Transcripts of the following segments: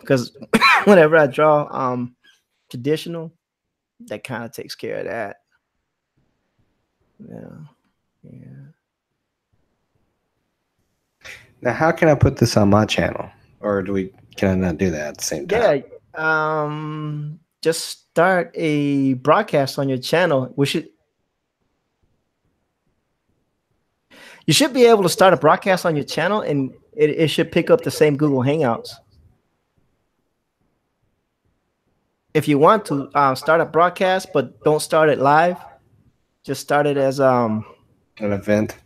because whenever I draw um traditional, that kind of takes care of that. Yeah, yeah. Now, how can I put this on my channel, or do we? Can I not do that at the same time? Yeah. Um, just start a broadcast on your channel. We should. You should be able to start a broadcast on your channel, and it, it should pick up the same Google Hangouts. If you want to uh, start a broadcast, but don't start it live, just start it as um An event.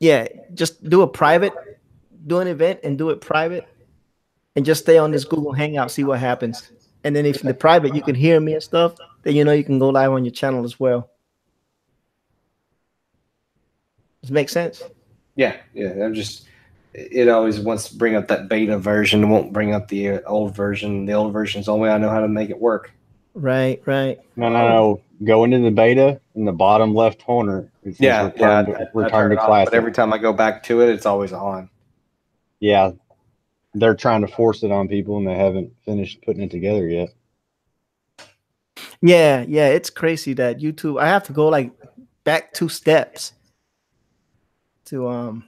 yeah, just do a private, do an event and do it private, and just stay on this Google Hangout, see what happens. And then if in the private you can hear me and stuff, then you know you can go live on your channel as well. Does it make sense? Yeah, yeah. I'm just. It always wants to bring up that beta version. It won't bring up the uh, old version. The old version is the only way I know how to make it work. Right, right. No, no, no. Go into the beta in the bottom left corner. it says Yeah, yeah. return I- to, I return turn to it off, classic. but every time I go back to it, it's always on. yeah, they're trying to force it on people, and they haven't finished putting it together yet. Yeah, yeah. It's crazy that YouTube. I have to go like back two steps to um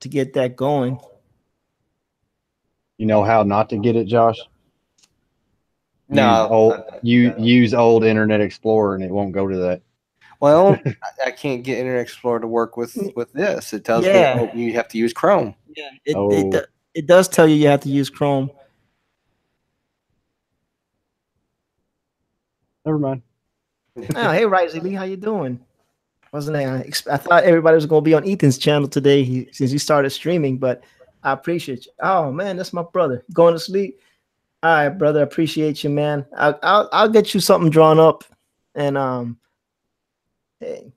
to get that going. You know how not to get it, Josh? No, use old, you no. use old Internet Explorer, and it won't go to that. Well, I- I can't get Internet Explorer to work with with this. It tells Yeah. me oh, you have to use Chrome. Yeah, it, Oh. it, it does tell you you have to use Chrome. Never mind. Oh, hey, Risey Lee, how you doing? Wasn't I? I thought everybody was going to be on Ethan's channel today he, since he started streaming, but I appreciate you. Oh man, that's my brother going to sleep. All right, brother, appreciate you, man. I'll I'll, I'll get you something drawn up, and um, hey,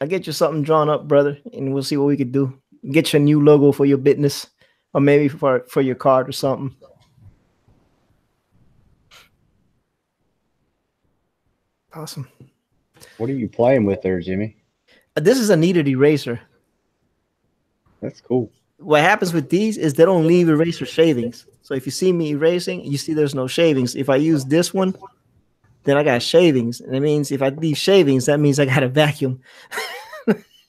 I'll get you something drawn up, brother, and we'll see what we could do. Get your new logo for your business, or maybe for for your card or something. Awesome. What are you playing with there, Jimmy? This is a kneaded eraser. That's cool. what happens with these is they don't leave eraser shavings. So if you see me erasing, you see there's no shavings. If I use this one, then I got shavings. And it means if I leave shavings, that means I got a vacuum.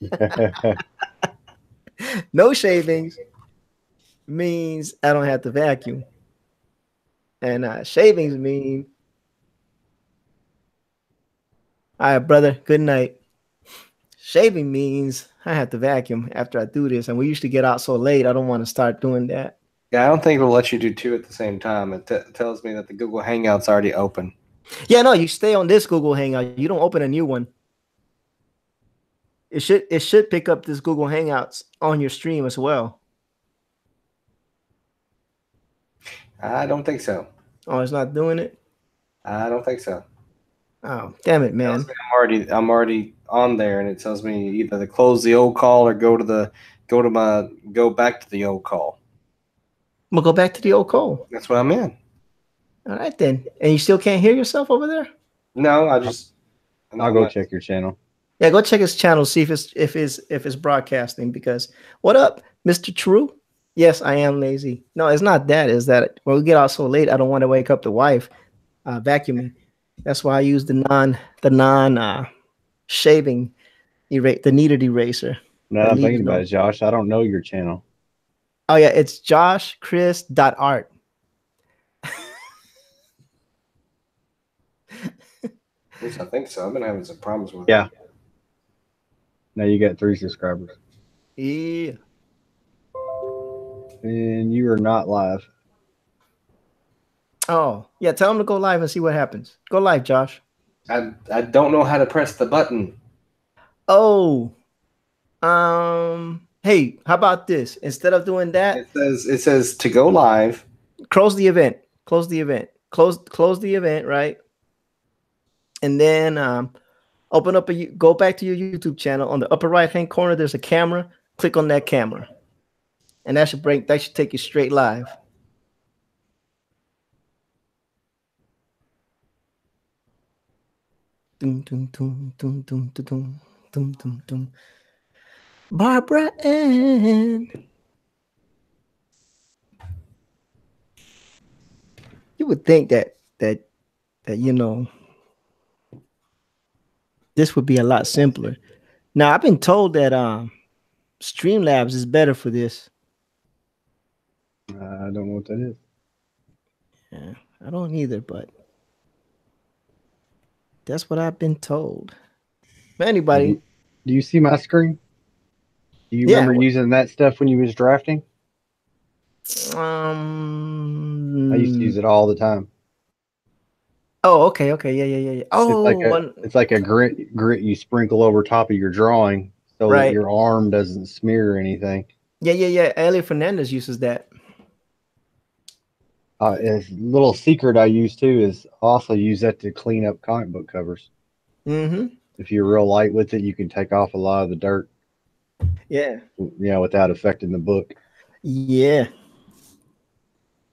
No shavings means I don't have to vacuum. And uh, shavings mean, all right, brother, good night. Shaving means I have to vacuum after I do this. And we used to get out so late, I don't want to start doing that. Yeah, I don't think it'll let you do two at the same time. It t- tells me that the Google Hangout's already open. Yeah, no, you stay on this Google Hangout. You don't open a new one. It should it should pick up this Google Hangouts on your stream as well. I don't think so. Oh, it's not doing it. I don't think so. Oh, damn it, man. I'm already I'm already on there, and it tells me either to close the old call or go to the go to my go back to the old call. I'm gonna go back to the old call. That's what I'm in. All right then. And you still can't hear yourself over there? No, I just I'll go check your channel. Yeah, go check his channel, see if it's if it's if it's broadcasting. Because what up, Mr. True? Yes, I am lazy. No, it's not that. Is that when we get out so late, I don't want to wake up the wife uh, vacuuming. That's why I use the non the non uh, shaving erase the needed eraser. Now that I'm thinking about it, Josh, I don't know your channel. Oh yeah, it's Josh Chris dot art. At least I think so. I've been having some problems with Yeah. Now you got three subscribers, Yeah. and you are not live. Oh yeah, tell him to go live and see what happens. Go live, Josh. I I don't know how to press the button. Oh, um, hey, how about this? Instead of doing that, It says it says to go live. close the event. Close the event. Close close the event, right? And then um, open up a you- go back to your YouTube channel. On the upper right hand corner, there's a camera. Click on that camera, and that should bring that should take you straight live. Dum, dum, dum, dum, dum, dum, dum, dum, dum. Barbara Ann. you would think that that that you know this would be a lot simpler. Now I've been told that um Streamlabs is better for this. I don't know what that is. Yeah, I don't either, but that's what I've been told. Anybody? Do you see my screen? Do you Yeah. remember using that stuff when you was drafting? Um. I used to use it all the time. Oh, okay, okay, yeah, yeah, yeah, yeah. Oh, it's like a, one- it's like a grit grit you sprinkle over top of your drawing so Right. that your arm doesn't smear anything. yeah, yeah, yeah. Elliot Fernandez uses that. Uh, a little secret I use too is also use that to clean up comic book covers. Mm-hmm. If you're real light with it, you can take off a lot of the dirt, Yeah. you know, without affecting the book. Yeah.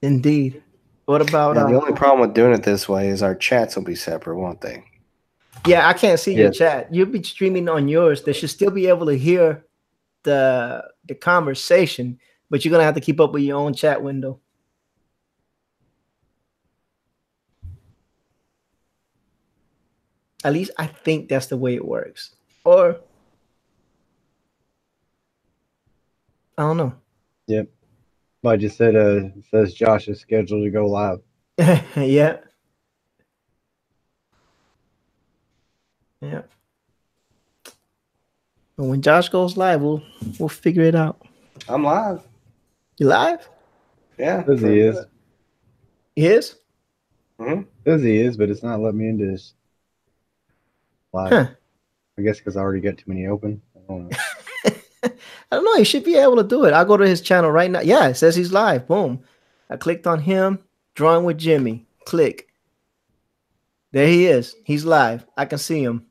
Indeed. What about Yeah, the uh, only problem with doing it this way is our chats will be separate, won't they? Yeah, I can't see your chat. You'll be streaming on yours. They should still be able to hear the the conversation, but you're gonna have to keep up with your own chat window. At least I think that's the way it works. Or I don't know. Yep. I just said, uh, says Josh is scheduled to go live. yeah. Yeah. But when Josh goes live, we'll we'll figure it out. I'm live. You live? Yeah. Says he is. He is? Says he is, but it's not letting me into his live. Huh. I guess because I already got too many open. I don't know. I don't know. He should be able to do it. I'll go to his channel right now. Yeah, it says he's live. Boom. I clicked on him. Drawing with Jimmy. Click. There he is. He's live. I can see him.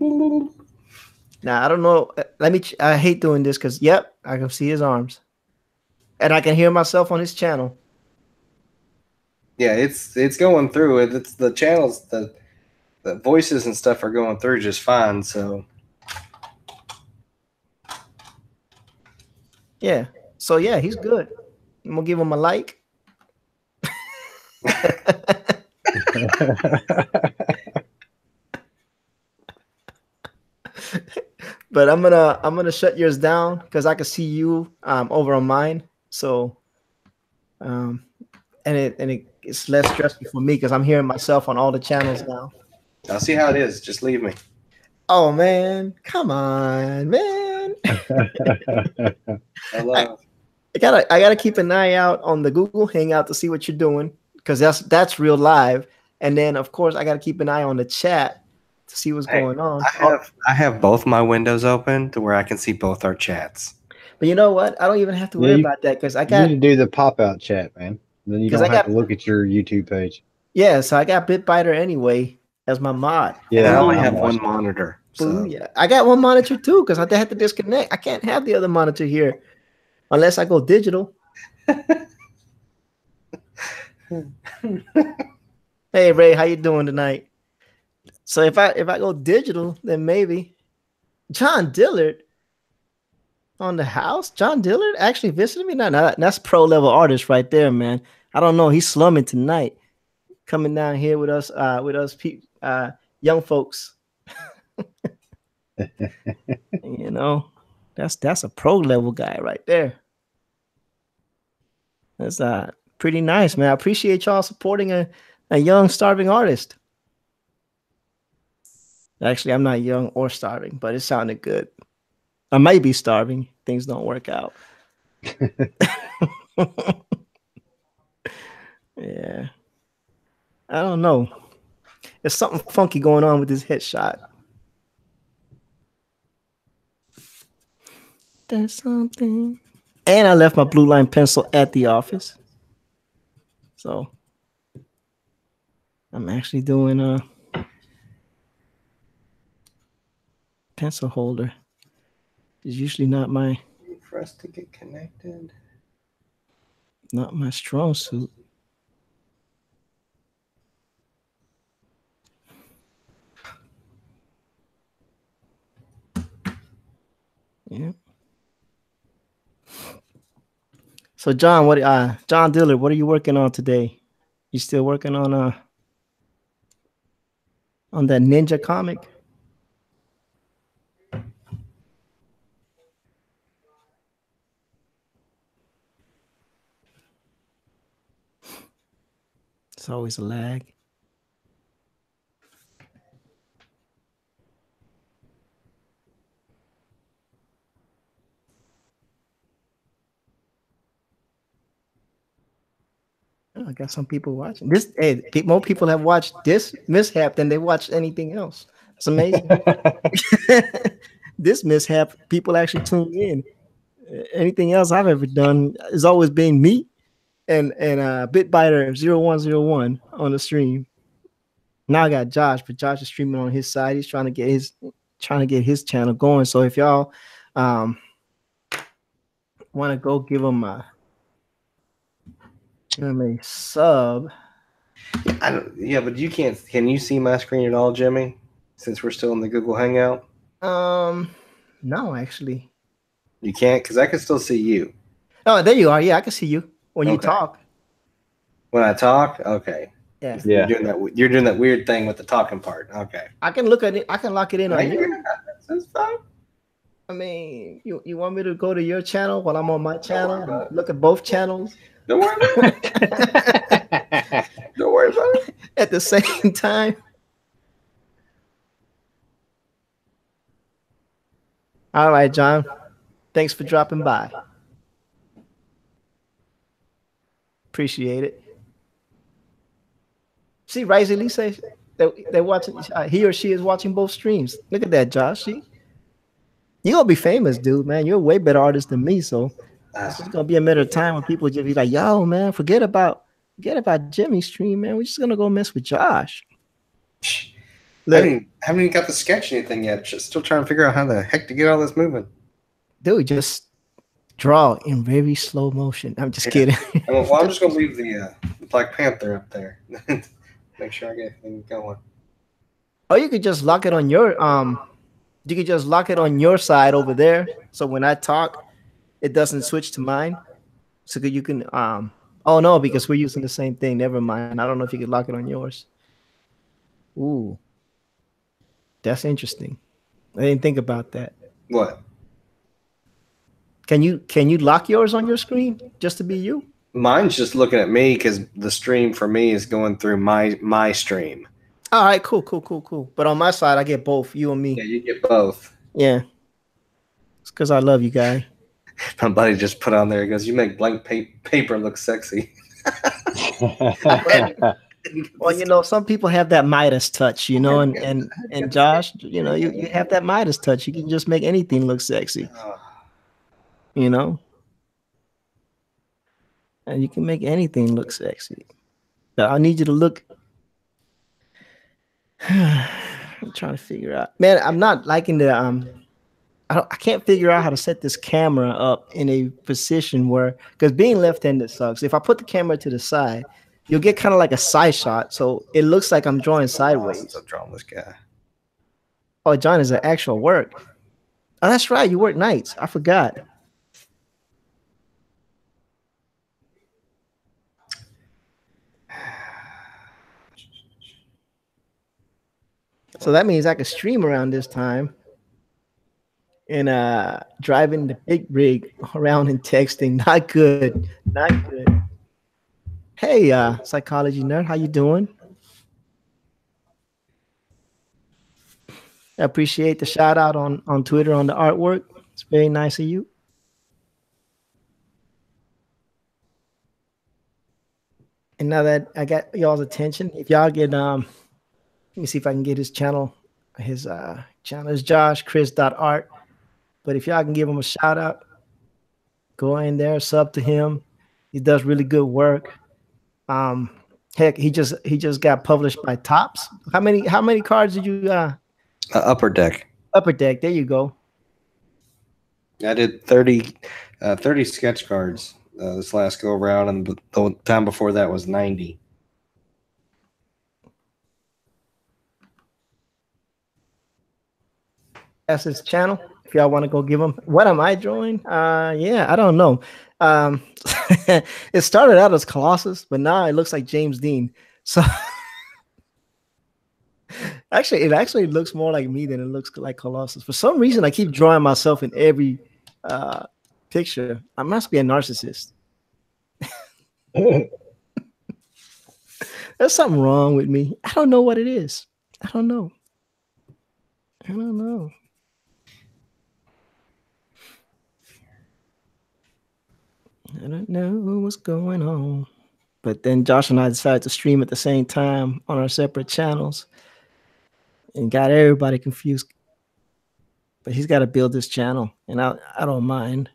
Now I don't know. Let me. ch- I hate doing this because yep, I can see his arms, and I can hear myself on his channel. Yeah, it's it's going through. It's the channels, the the voices and stuff are going through just fine. So Yeah. So yeah, he's good. I'm gonna give him a like. but I'm gonna I'm gonna shut yours down because I can see you um over on mine. So um and it and it, it's less stressful for me because I'm hearing myself on all the channels now. I'll see how it is. Just leave me. Oh man, come on, man. Hello. I gotta I gotta keep an eye out on the Google Hangout to see what you're doing because that's that's real live. And then of course I gotta keep an eye on the chat to see what's Hey, going on. I have I have both my windows open to where I can see both our chats. But you know what? I don't even have to Yeah, worry you- about that because I you got need to do the pop out chat, man. Then you don't I have got- to look at your YouTube page. yeah. So I got Bitbiter anyway as my mod. And I only I'm have one watching. monitor. So Booyah. I got one monitor too because I had to disconnect. I can't have the other monitor here unless I go digital. hey Ray, how you doing tonight? So if I if I go digital, then maybe John Dillard on the house. John Dillard actually visited me. No, no, that's pro level artist right there, man. I don't know. He's slumming tonight, coming down here with us, uh, with us, pe- uh, young folks. you know, that's that's a pro level guy right there. That's uh pretty nice, man. I appreciate y'all supporting a, a young starving artist. Actually, I'm not young or starving, but it sounded good. I might be starving. Things don't work out. yeah. I don't know. There's something funky going on with this headshot. There's something. And I left my blue line pencil at the office. So I'm actually doing a pencil holder. It's usually not my for us to get connected. not my strong suit. Yeah. So John, what uh John Dillard, what are you working on today? You still working on uh on that ninja comic? It's always a lag. I got some people watching this. Hey, more people have watched this mishap than they watched anything else. It's amazing. this mishap, people actually tune in. Anything else I've ever done has always been me and and uh Bitbiter 0101 on the stream. Now I got Josh, but Josh is streaming on his side. He's trying to get his trying to get his channel going. So if y'all um want to go give him a give him a sub. I don't, yeah, but you can't. Can you see my screen at all, Jimmy? Since we're still in the Google Hangout, Um no, actually. you can't because I can still see you Oh, there you are. Yeah, I can see you when you talk. when I talk. Okay, Yeah. Yeah. you're doing that. You're doing that weird thing with the talking part. Okay, I can look at it. I can lock it in on you. That's fine. I mean, you, you want me to go to your channel while I'm on my channel and look at both channels Don't worry about it. Don't worry about it. at the same time? All right, John. Thanks for dropping by. Appreciate it. See, Rising Lee says they're watching. Uh, he or she is watching both streams. Look at that, Josh. See, you gonna be famous, dude. Man, you're a way better artist than me. So it's just gonna be a matter of time when people just be like, "Yo, man, forget about forget about Jimmy's stream, man. We're just gonna go mess with Josh." I Look, haven't, haven't even got the sketch anything yet. Just still trying to figure out how the heck to get all this moving. dude, just draw in very slow motion. I'm just Yeah. kidding. I'm, well, I'm just gonna leave the, uh, Black Panther up there. Make sure I get everything going. or you could just lock it on your um, you could just lock it on your side over there. So when I talk, it doesn't switch to mine. So you can um. Oh no, because we're using the same thing. Never mind. I don't know if you could lock it on yours. Ooh, that's interesting. I didn't think about that. What? Can you can you lock yours on your screen just to be you? Mine's just looking at me because the stream for me is going through my my stream. All right, cool, cool, cool, cool. But on my side, I get both you and me. Yeah, you get both. Yeah. It's because I love you, guy. My buddy just put on there. He goes, "You make blank pa- paper look sexy." Well, you know, some people have that Midas touch, you know, and and and Josh, you know, you, you have that Midas touch. You can just make anything look sexy, you know. And you can make anything look sexy. But I need you to look. I'm trying to figure out. Man, I'm not liking the um I, don't, I can't figure out how to set this camera up in a position where because being left-handed sucks. If I put the camera to the side, you'll get kind of like a side shot, so it looks like I'm drawing sideways. I'm drawing this guy. Oh, John is an actual work. Oh, that's right. You work nights. I forgot. So that means I could stream around this time and uh driving the big rig around and texting. Not good. Not good. Hey, uh, psychology nerd, how you doing? I appreciate the shout out on on Twitter on the artwork. It's very nice of you. And now that I got y'all's attention, if y'all get um let me see if I can get his channel. His uh channel is Josh Chris Art. But if y'all can give him a shout out, go in there, sub to him. He does really good work. Um heck, he just he just got published by Topps. How many how many cards did you uh Uh, upper deck. upper deck? There you go. I did 30, uh, 30 sketch cards uh, this last go around, and the, the time before that was 90. That's his channel. If y'all want to go give them what am I drawing? Uh yeah, I don't know. Um it started out as Colossus, but now it looks like James Dean. So actually it actually looks more like me than it looks like Colossus. For some reason I keep drawing myself in every uh picture. I must be a narcissist. There's something wrong with me. I don't know what it is. I don't know. I don't know. I don't know what's going on. But then Josh and I decided to stream at the same time on our separate channels and got everybody confused. But he's got to build this channel, and I, I don't mind.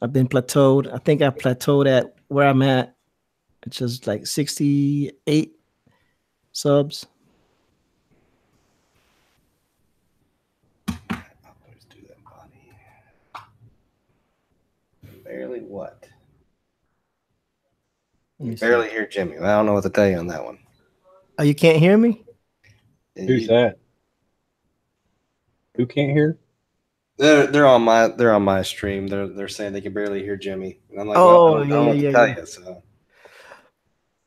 I've been plateaued. I think I plateaued at where I'm at, which is like 68 subs. Always do that body. Barely what? Let me see. Barely hear Jimmy. I don't know what to tell you on that one. Oh, you can't hear me? Who's that? Who can't hear? They're they're on my they're on my stream. They're they're saying they can barely hear Jimmy, and I'm like, Oh, well, I oh, don't yeah, know what yeah, to tell yeah. you. So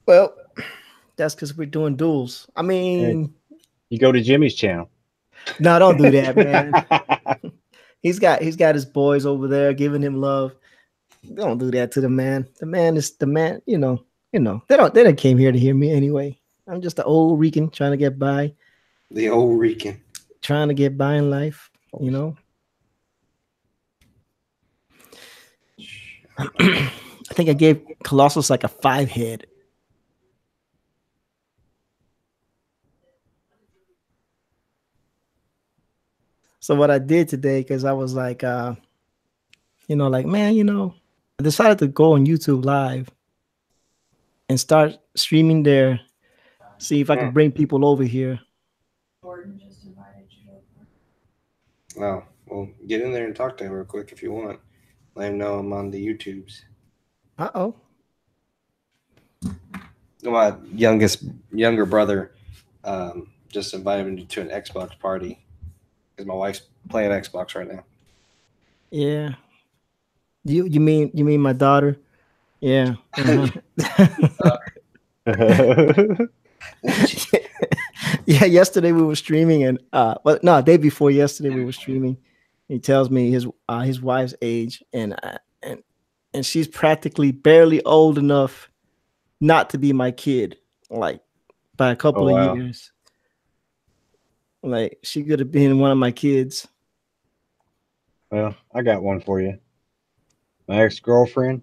Well, that's because we're doing duels. I mean, You go to Jimmy's channel. no, don't do that, man. he's got he's got his boys over there giving him love. Don't do that to the man. The man is the man. You know, you know. They don't. They don't came here to hear me anyway. I'm just an old Rican trying to get by, the old Rican. trying to get by in life. You know. I think I gave Colossus like a five head. So what I did today, because I was like, uh, you know, like, man, you know, I decided to go on YouTube live and start streaming there, see if I can Mm. bring people over here. Gordon just invited you over. Oh, well, get in there and talk to him real quick if you want. Let him know I'm on the YouTubes. Uh oh. My youngest younger brother um, just invited me to an Xbox party because my wife's playing Xbox right now. Yeah. You you mean you mean my daughter? Yeah. uh-huh. yeah, yesterday we were streaming and uh well no, day before yesterday we were streaming. He tells me his uh, his wife's age and uh, and and she's practically barely old enough not to be my kid like by a couple Oh, wow. of years. Like she could have been one of my kids. well, I got one for you. My ex girlfriend,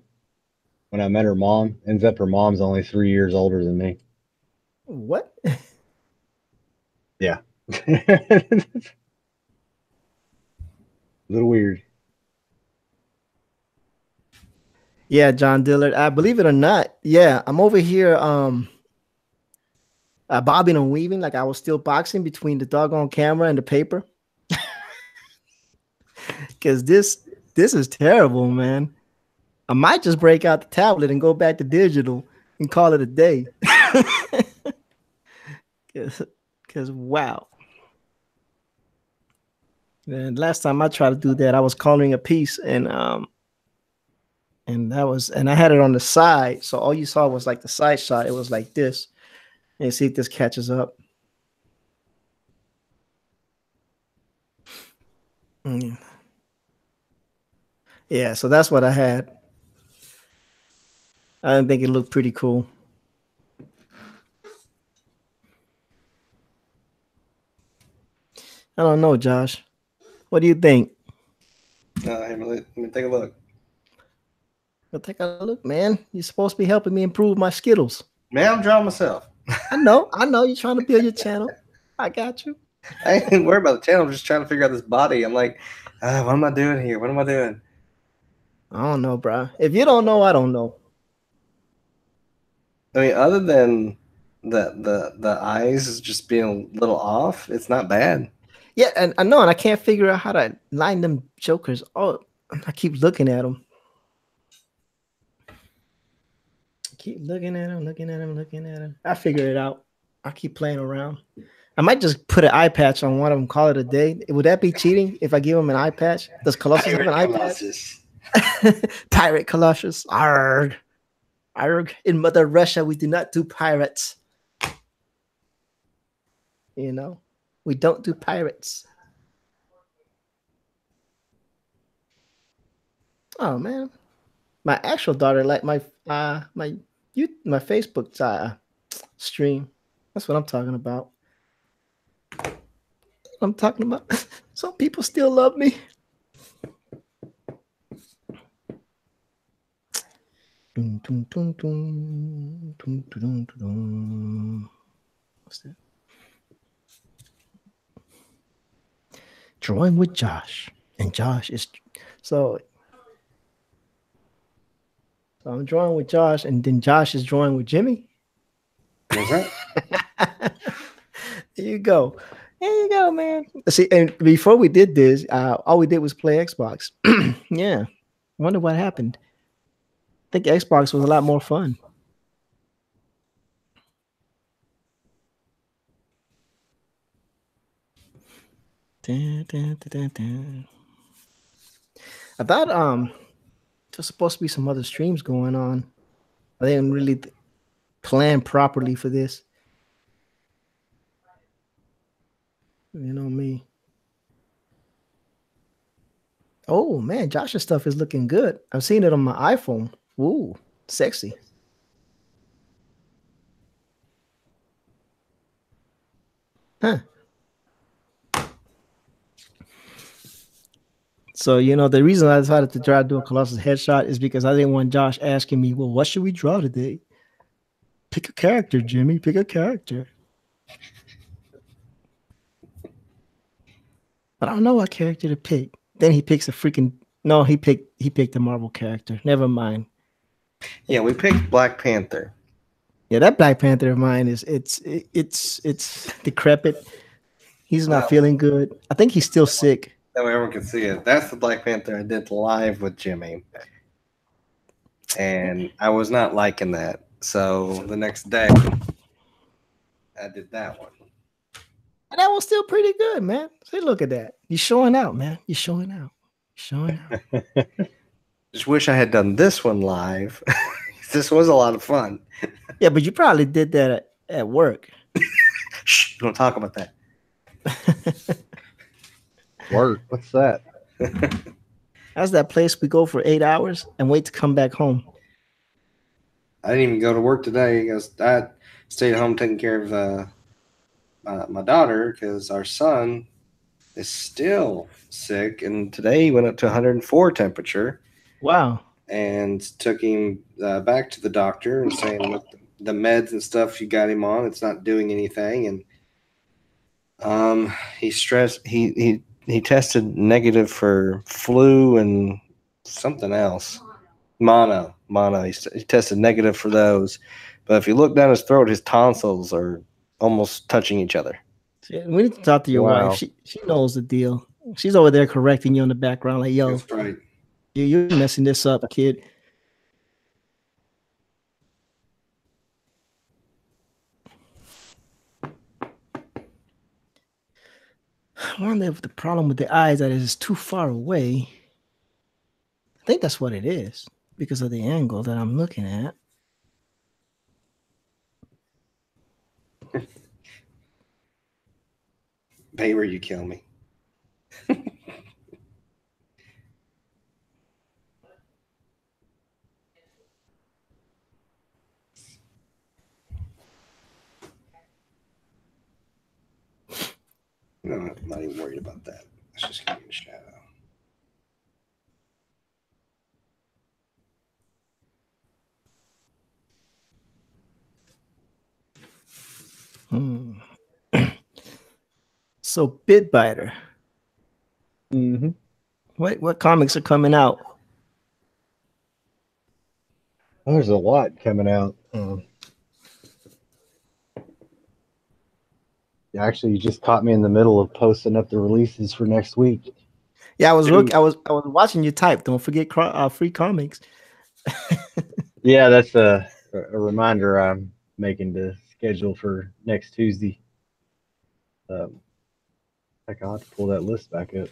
when I met her mom, ends up her mom's only three years older than me. What? Yeah. A little weird. Yeah, John Dillard. I believe it or not, yeah, I'm over here um uh, bobbing and weaving like I was still boxing between the doggone camera and the paper. Cause this this is terrible, man. I might just break out the tablet and go back to digital and call it a day. Cause, Cause wow. And last time I tried to do that, I was coloring a piece and um and that was and I had it on the side, so all you saw was like the side shot. It was like this. And see if this catches up. Mm. Yeah, so that's what I had. I think it looked pretty cool. I don't know, Josh. What do you think? Uh, let me take a look. Well, take a look, man. You're supposed to be helping me improve my Skittles. Man, I'm drawing myself. I know, I know you're trying to build your channel. I got you. I ain't worried about the channel. I'm just trying to figure out this body. I'm like, uh, what am I doing here? What am I doing? I don't know, bro. If you don't know, I don't know. I mean, other than the the the eyes just being a little off, it's not bad. Yeah, and I know, and I can't figure out how to line them jokers. Oh, I keep looking at them. Keep looking at them, looking at them, looking at them. I figure it out. I keep playing around. I might just put an eye patch on one of them, call it a day. Would that be cheating if I give him an eye patch? Does Colossus have an eye patch? Pirate Colossus. Arg. Arg. In Mother Russia, we do not do pirates. You know, we don't do pirates. Oh man, my actual daughter like my uh my you my Facebook uh, stream. That's what I'm talking about. I'm talking about. Some people still love me. Dun, dun, dun, dun, dun, dun, dun, dun. What's that? Drawing with Josh, and Josh is so. So I'm drawing with Josh, and then Josh is drawing with Jimmy. That? there you go. There you go, man. See, and before we did this, uh, all we did was play Xbox. yeah. Wonder what happened. I think Xbox was a lot more fun. I thought um there's supposed to be some other streams going on. I didn't really th- plan properly for this. You know me. Oh man, Josh's stuff is looking good. I've seen it on my iPhone. Ooh, sexy. Huh. So you know the reason I decided to try to do a Colossus headshot is because I didn't want Josh asking me, "Well, what should we draw today?" Pick a character, Jimmy. Pick a character. But I don't know what character to pick. Then he picks a freaking no. He picked he picked a Marvel character. Never mind. Yeah, we picked Black Panther. Yeah, that Black Panther of mine is it's it's it's decrepit. He's not Wow. feeling good. I think he's still sick. That way everyone can see it. That's the Black Panther I did live with Jimmy. And I was not liking that. So the next day, I did that one. And that was still pretty good, man. See, look at that. You're showing out, man. You're showing out. You're showing out. Just wish I had done this one live. this was a lot of fun. yeah, but you probably did that at, at work. Shh, don't talk about that. Work. What's that? That's that place we go for eight hours and wait to come back home. I didn't even go to work today because I stayed home taking care of uh, my, my daughter because our son is still sick. And today he went up to 104 temperature Wow. and took him uh, back to the doctor and saying, look, the meds and stuff you got him on, it's not doing anything. And um, he stressed, he, he, he tested negative for flu and something else. Mono, mono. He, he tested negative for those. But if you look down his throat, his tonsils are almost touching each other. We need to talk to your Wow. wife. She she knows the deal. She's over there correcting you in the background, like, yo, That's right. You, you're messing this up, kid. I wonder if the problem with the eyes that it is too far away. I think that's what it is because of the angle that I'm looking at. Baber, you kill me. No, I'm not even worried about that. Let's just give me a shadow. Hmm. so Bitbiter, Mm-hmm. what what comics are coming out? There's a lot coming out. Um, actually, you just caught me in the middle of posting up the releases for next week. Yeah, I was look, I was I was watching you type. Don't forget uh, free comics. Yeah, that's a, a reminder I'm making to schedule for next Tuesday. Um, I'll have to pull that list back up.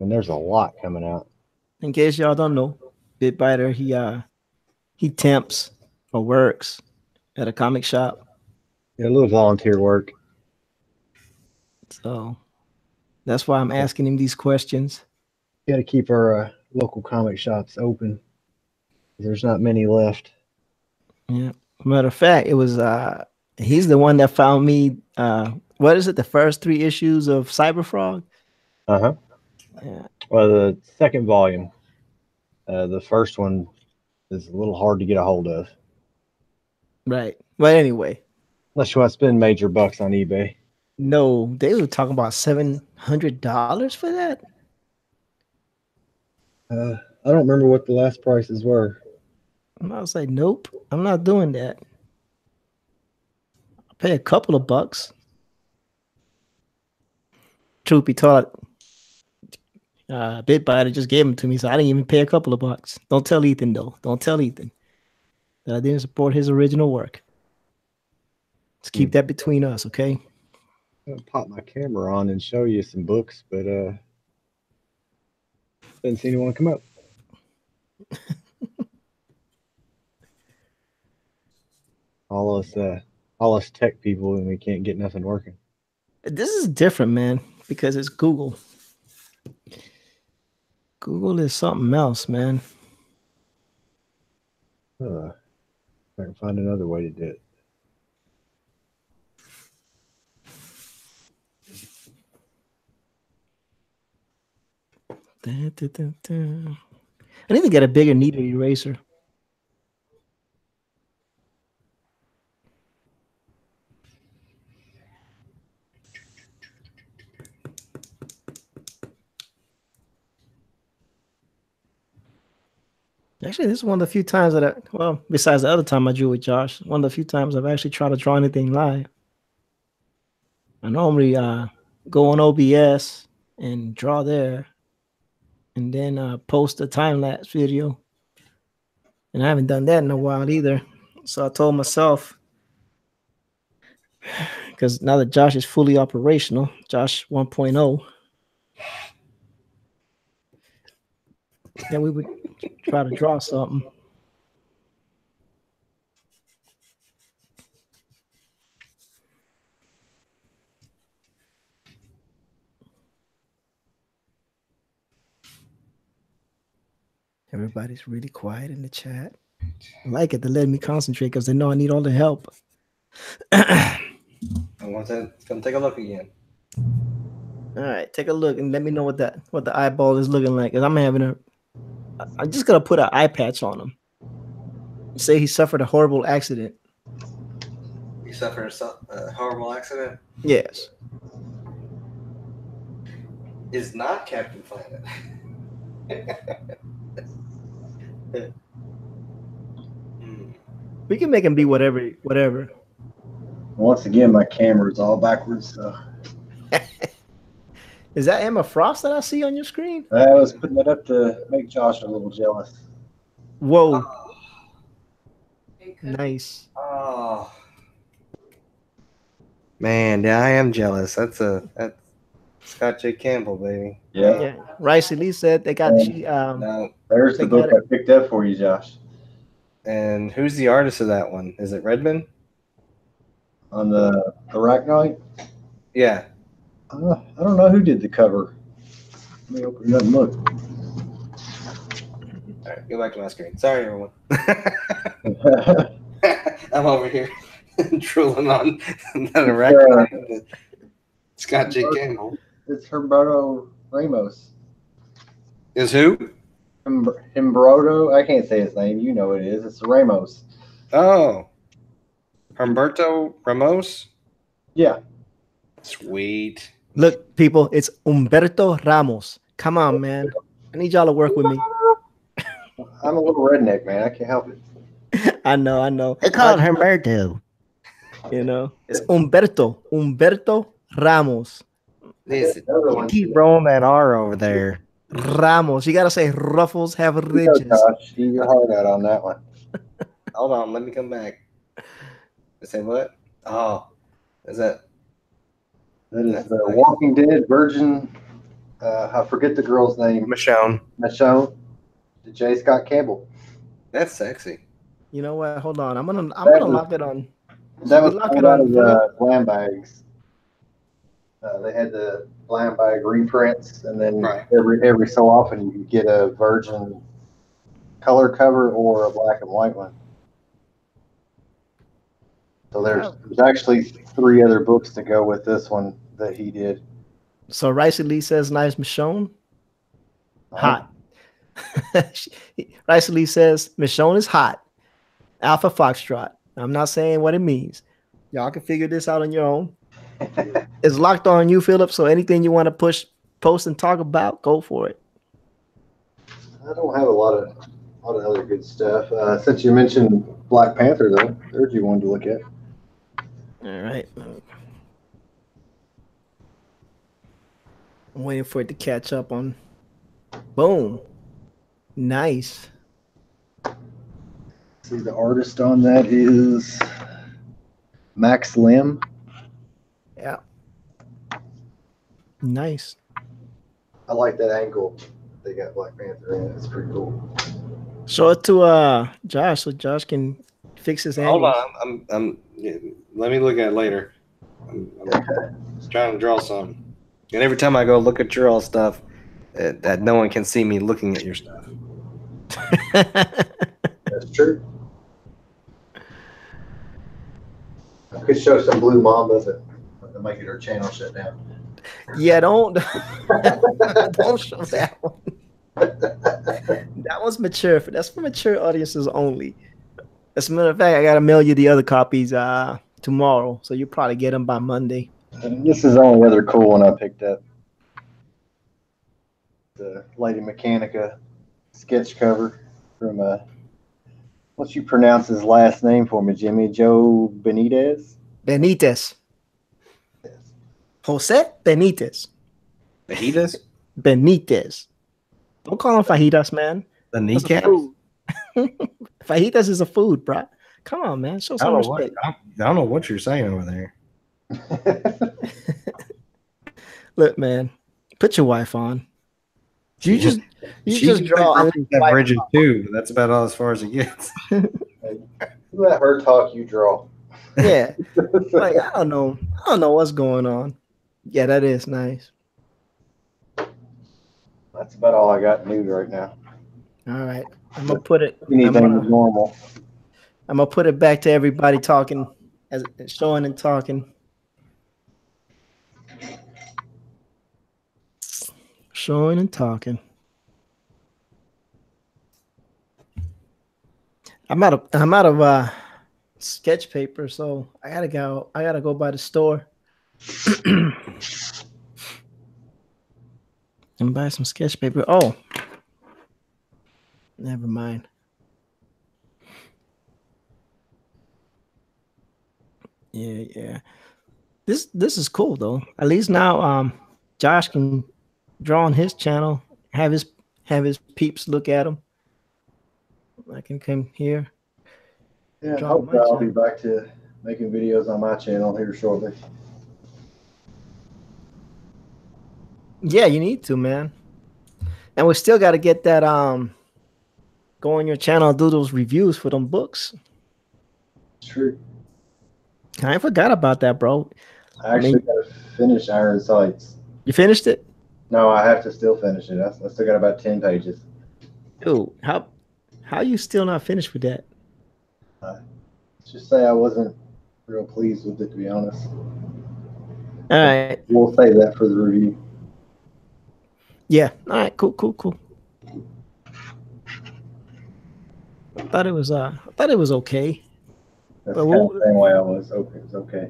And there's a lot coming out. In case y'all don't know, Bitbiter, he uh he temps or works at a comic shop. Yeah, a little volunteer work. So that's why I'm asking him these questions. Got to keep our uh, local comic shops open. There's not many left. Yeah. Matter of fact, it was uh he's the one that found me uh what is it, the first three issues of Cyberfrog? Uh huh. Yeah. Well, the second volume, uh, the first one is a little hard to get a hold of. Right. But anyway, Unless you want to spend major bucks on eBay. No, they were talking about seven hundred dollars for that. Uh, I don't remember what the last prices were. And I was like, nope, I'm not doing that. I'll pay a couple of bucks. Truth be told, uh, Bitbiter just gave them to me, so I didn't even pay a couple of bucks. Don't tell Ethan though. Don't tell Ethan that I didn't support his original work. Let's keep that between us, okay? Pop my camera on and show you some books, but uh, didn't see anyone come up. all us, uh, all us tech people, and we can't get nothing working. This is different, man, because it's Google. Google is something else, man. Uh, I can find another way to do it. Da, da, da. I need to get a bigger kneaded eraser. Actually, this is one of the few times that I, well, besides the other time I drew with Josh, one of the few times I've actually tried to draw anything live. I normally uh, go on OBS and draw there and then uh, post a time lapse video. And I haven't done that in a while either. So I told myself, because now that Josh is fully operational, Josh 1.0, that we would try to draw something. Everybody's really quiet in the chat. Mm-hmm. I like it. They let me concentrate because they know I need all the help. I want to come take a look again. All right, take a look and let me know what that what the eyeball is looking like. Cause I'm having a, I'm just gonna put an eye patch on him. Say he suffered a horrible accident. You suffered a a horrible accident. Yes. Is not Captain Planet. Hmm. We can make him be whatever, whatever. Once again, my camera is all backwards. So. Is that Emma Frost that I see on your screen? I was putting that up to make Josh a little jealous. Whoa, It could nice. Oh. Man, yeah, I am jealous. That's a that's Scott J. Campbell, baby. Yeah, Rice Lee said they got she um Now, There's the book I picked up for you, Josh. and who's the artist of that one? Is it Redman? On the Arachnite. Yeah. Uh, I don't know who did the cover. Let me open it up and look. All right, go back to my screen. Sorry, everyone. I'm over here drooling on that arachnid. Scott J. Campbell. it's Humberto Ramos. Is who? Hum- Humberto, I can't say his name. You know it is. It's Ramos. Oh. Humberto Ramos? Yeah. Sweet. look, people, it's Umberto Ramos. Come on, man. I need y'all to work with me. I'm a little redneck, man. I can't help it. I know, I know. They call it Humberto. You know, it's Umberto, Umberto Ramos. Listen, You keep rolling that R over there. Ramos. You gotta say ruffles have You know, ridges. Josh, you your heart out on that one. hold on, let me come back. Say what? Oh, is that That is the Walking Dead Virgin. Uh, I forget the girl's name. Michonne. Michonne. The J. Scott Campbell. That's sexy. You know what? Hold on. I'm gonna I'm That gonna was- lock it on. That was Lock out it of on. the glam bags. Uh, they had the glam bag reprints, and then Right. every every so often you get a virgin color cover or a black and white one. So there's, oh. there's actually three other books to go with this one that he did. So Rice Lee says nice Michonne. Uh-huh. Hot. Rice Lee says Michonne is hot. Alpha Foxtrot. I'm not saying what it means. Y'all can figure this out on your own. It's locked on you, Philip. So anything you want to push, post, and talk about, go for it. I don't have a lot of a lot of other good stuff. Uh, since you mentioned Black Panther, though, there's you wanted to look at. All right. I'm waiting for it to catch up on. Boom. Nice. See, the artist on that is Max Lim. Yeah. Nice. I like that angle. They got Black Panther in it. It's pretty cool. Show it to uh Josh so Josh can fix his Hold on. I'm. I'm. yeah, let me look at it later. I'm, I'm trying to draw some. And every time I go look at your all stuff, uh, that no one can see me looking at your stuff. That's true. I could show some blue mamba, but to make it her channel shut down. yeah, don't don't show that one. That one's mature. For, that's for mature audiences only. As a matter of fact, I gotta mail you the other copies uh tomorrow, so you'll probably get them by Monday. And this is the only other cool one I picked up. The Lady Mechanika sketch cover from uh what's you pronounce his last name for me, Jimmy? Joe Benitez? Benitez. Jose Benitez. Fajitas? Benitez. Don't call him fajitas, man. The That's a kneecap? fajitas is a food, bro. Come on, man. Show I some don't, know what, respect. I I don't know what you're saying over there. Look, man. Put your wife on. You just you She just can draw. play and- beverages too, that's about all as far as it gets. Let her talk, you draw. Yeah. Like I don't know. I don't know what's going on. Yeah, that is nice. That's about all I got new right now. All right. I'm gonna put it. I'm Anything gonna, normal. I'm gonna put it back to everybody talking, as showing and talking. Showing and talking. I'm out of I'm out of uh sketch paper, so I gotta go. I gotta go by the store and buy some sketch paper. Oh, never mind. Yeah, yeah. This this is cool though. At least now um Josh can draw on his channel, have his have his peeps look at him. I can come here. Yeah, hopefully I'll be back to making videos on my channel here shortly. Yeah, you need to, man. And we still got to get that um go on your channel do those reviews for them books. True. I forgot about that, bro. I actually mean- got to finish Iron Sights. You finished it? No, I have to still finish it. I, I still got about 10 pages. Dude, how how you still not finished with that? Let's just say I wasn't real pleased with it, to be honest. All right. We'll save that for the review. Yeah. All right. Cool. Cool. Cool. I thought it was uh I thought it was okay. That's But kind we'll- the same way I was. Okay, it's okay.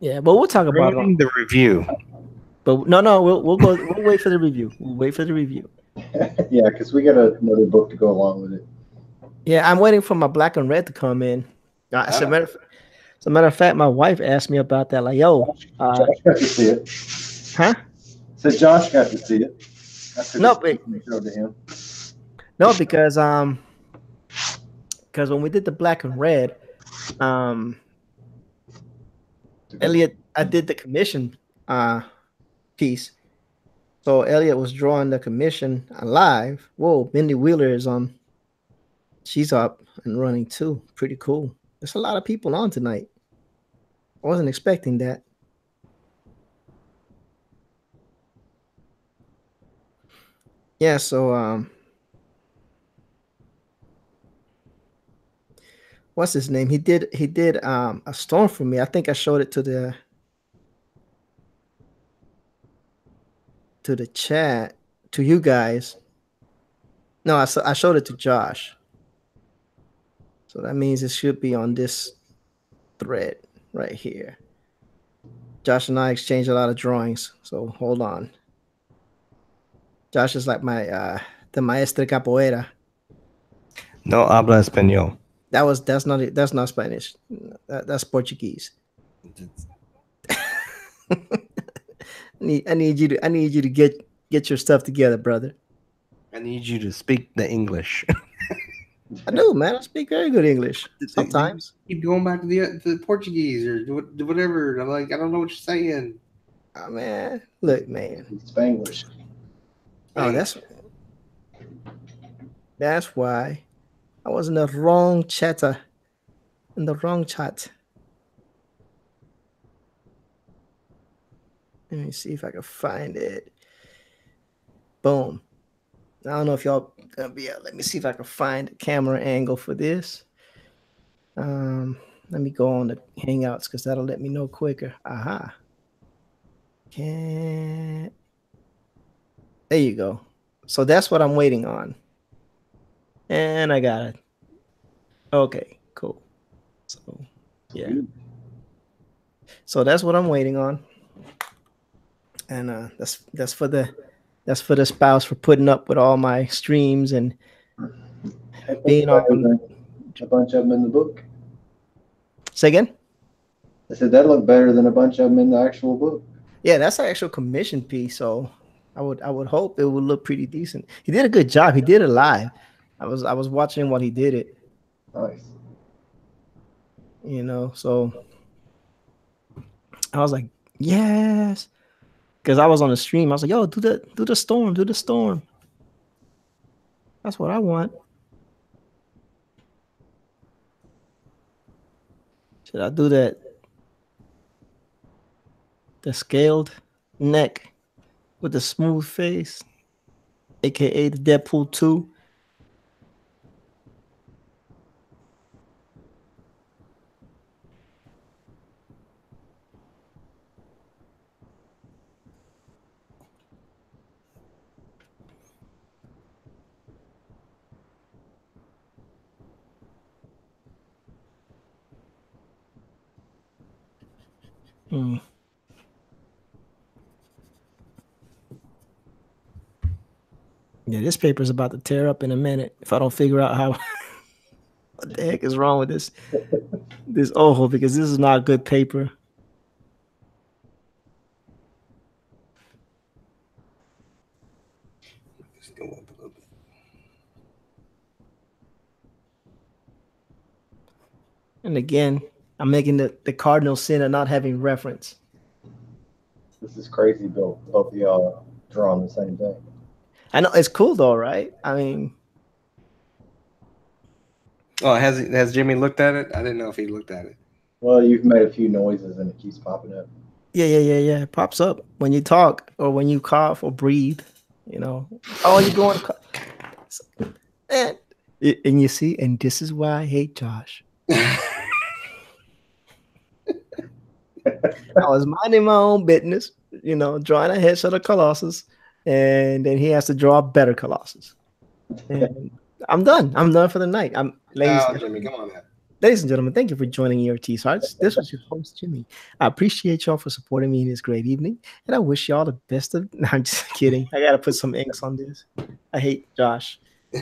Yeah, but we'll talk about it. Ruining the review. But no, no, we'll we'll go. We'll wait for the review. We'll wait for the review. yeah, because we got a, another book to go along with it. Yeah, I'm waiting for my black and red to come in. Uh, as, a Ah. matter of, as a matter of fact, my wife asked me about that. Like, yo, uh, Josh got to see it. huh? Said Josh got to see it. I No, but- showed to him. No, because um, because when we did the black and red, um, Elliot I did the commission uh piece. So Elliot was drawing the commission live. Whoa, Mindy Wheeler is on. She's up and running too. Pretty cool. There's a lot of people on tonight. I wasn't expecting that. Yeah, so um what's his name? He did he did um a storm for me. I think I showed it to the to the chat to you guys. No, I, I showed it to Josh. So that means it should be on this thread right here. Josh and I exchanged a lot of drawings, so hold on. Josh is like my uh the maestre capoeira. No habla español. That was that's not it- that's not Spanish. That, that's Portuguese. I need I need you to I need you to get get your stuff together, brother. I need you to speak the English. I do, man. I speak very good English sometimes. Keep going back to the the Portuguese or whatever. I'm like, I don't know what you're saying. Oh, man, look, man. Spanglish. Oh, that's that's why I was in the wrong chatter, in the wrong chat. Let me see if I can find it. Boom. I don't know if y'all gonna be. able- Let me see if I can find a camera angle for this. Um, let me go on the Hangouts because that'll let me know quicker. Aha. Can there you go. So that's what I'm waiting on. And I got it. Okay, cool. So yeah. So that's what I'm waiting on. And uh that's that's for the that's for the spouse for putting up with all my streams and being on a bunch of them in the book. say again? I said that looked better than a bunch of them in the actual book. Yeah, that's an actual commission piece. So I would I would hope it would look pretty decent. He did a good job. He did it live. I was I was watching while he did it. Nice. you know so i was like yes because i was on the stream i was like yo do the do the storm do the storm that's what i want should i do that the scaled neck with the smooth face aka the deadpool 2 Hmm. Yeah, this paper is about to tear up in a minute if I don't figure out how. what the heck is wrong with this? This ojo because this is not good paper. And again, I'm making the, the cardinal sin of not having reference. This is crazy, Bill. Both of y'all drawing the same thing. I know it's cool though, right? I mean, Oh, has has Jimmy looked at it? I didn't know if he looked at it. Well, you've made a few noises and it keeps popping up. yeah, yeah, yeah, yeah. It pops up when you talk or when you cough or breathe. You know, oh, you're going. co- And, and you see, and this is why I hate Josh. I was minding my own business, you know, drawing a headshot of Colossus, and then he has to draw a better Colossus. And I'm done. I'm done for the night. I'm ladies, Oh, Jimmy, come on, man. ladies and gentlemen, thank you for joining ERT Hearts. This was your host, Jimmy. I appreciate y'all for supporting me in this great evening, and I wish y'all the best of. No, I'm just kidding. I gotta put some inks on this. I hate Josh.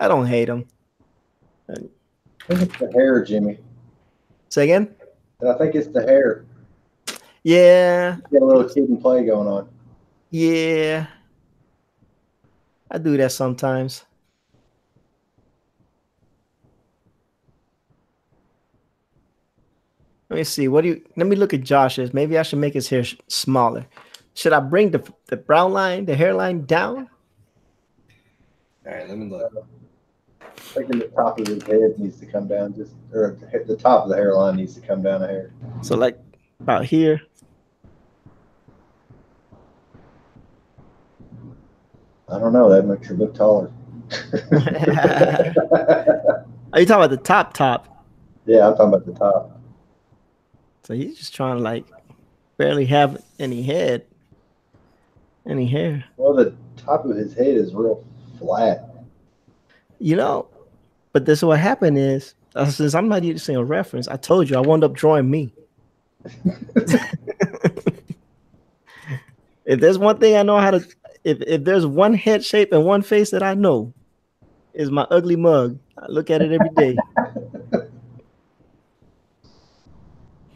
I don't hate him. I think it's the hair, Jimmy. Say again? And I think it's the hair. Yeah, Got a little kid and play going on. yeah. I do that sometimes. Let me see. What do you? Let me look at Josh's. Maybe I should make his hair sh- smaller. Should I bring the the brown line, the hairline down? All right, let me look. Thinking the top of his head needs to come down, just or the the top of the hairline needs to come down a hair. So like about here. I don't know. That makes it look taller. Are you talking about the top top? yeah, I'm talking about the top. So he's just trying to like barely have any head, any hair. Well, the top of his head is real flat. You know, but this is what happened is uh, since I'm not using a reference, I told you I wound up drawing me. if there's one thing I know how to, if if there's one head shape and one face that I know, is my ugly mug. I look at it every day.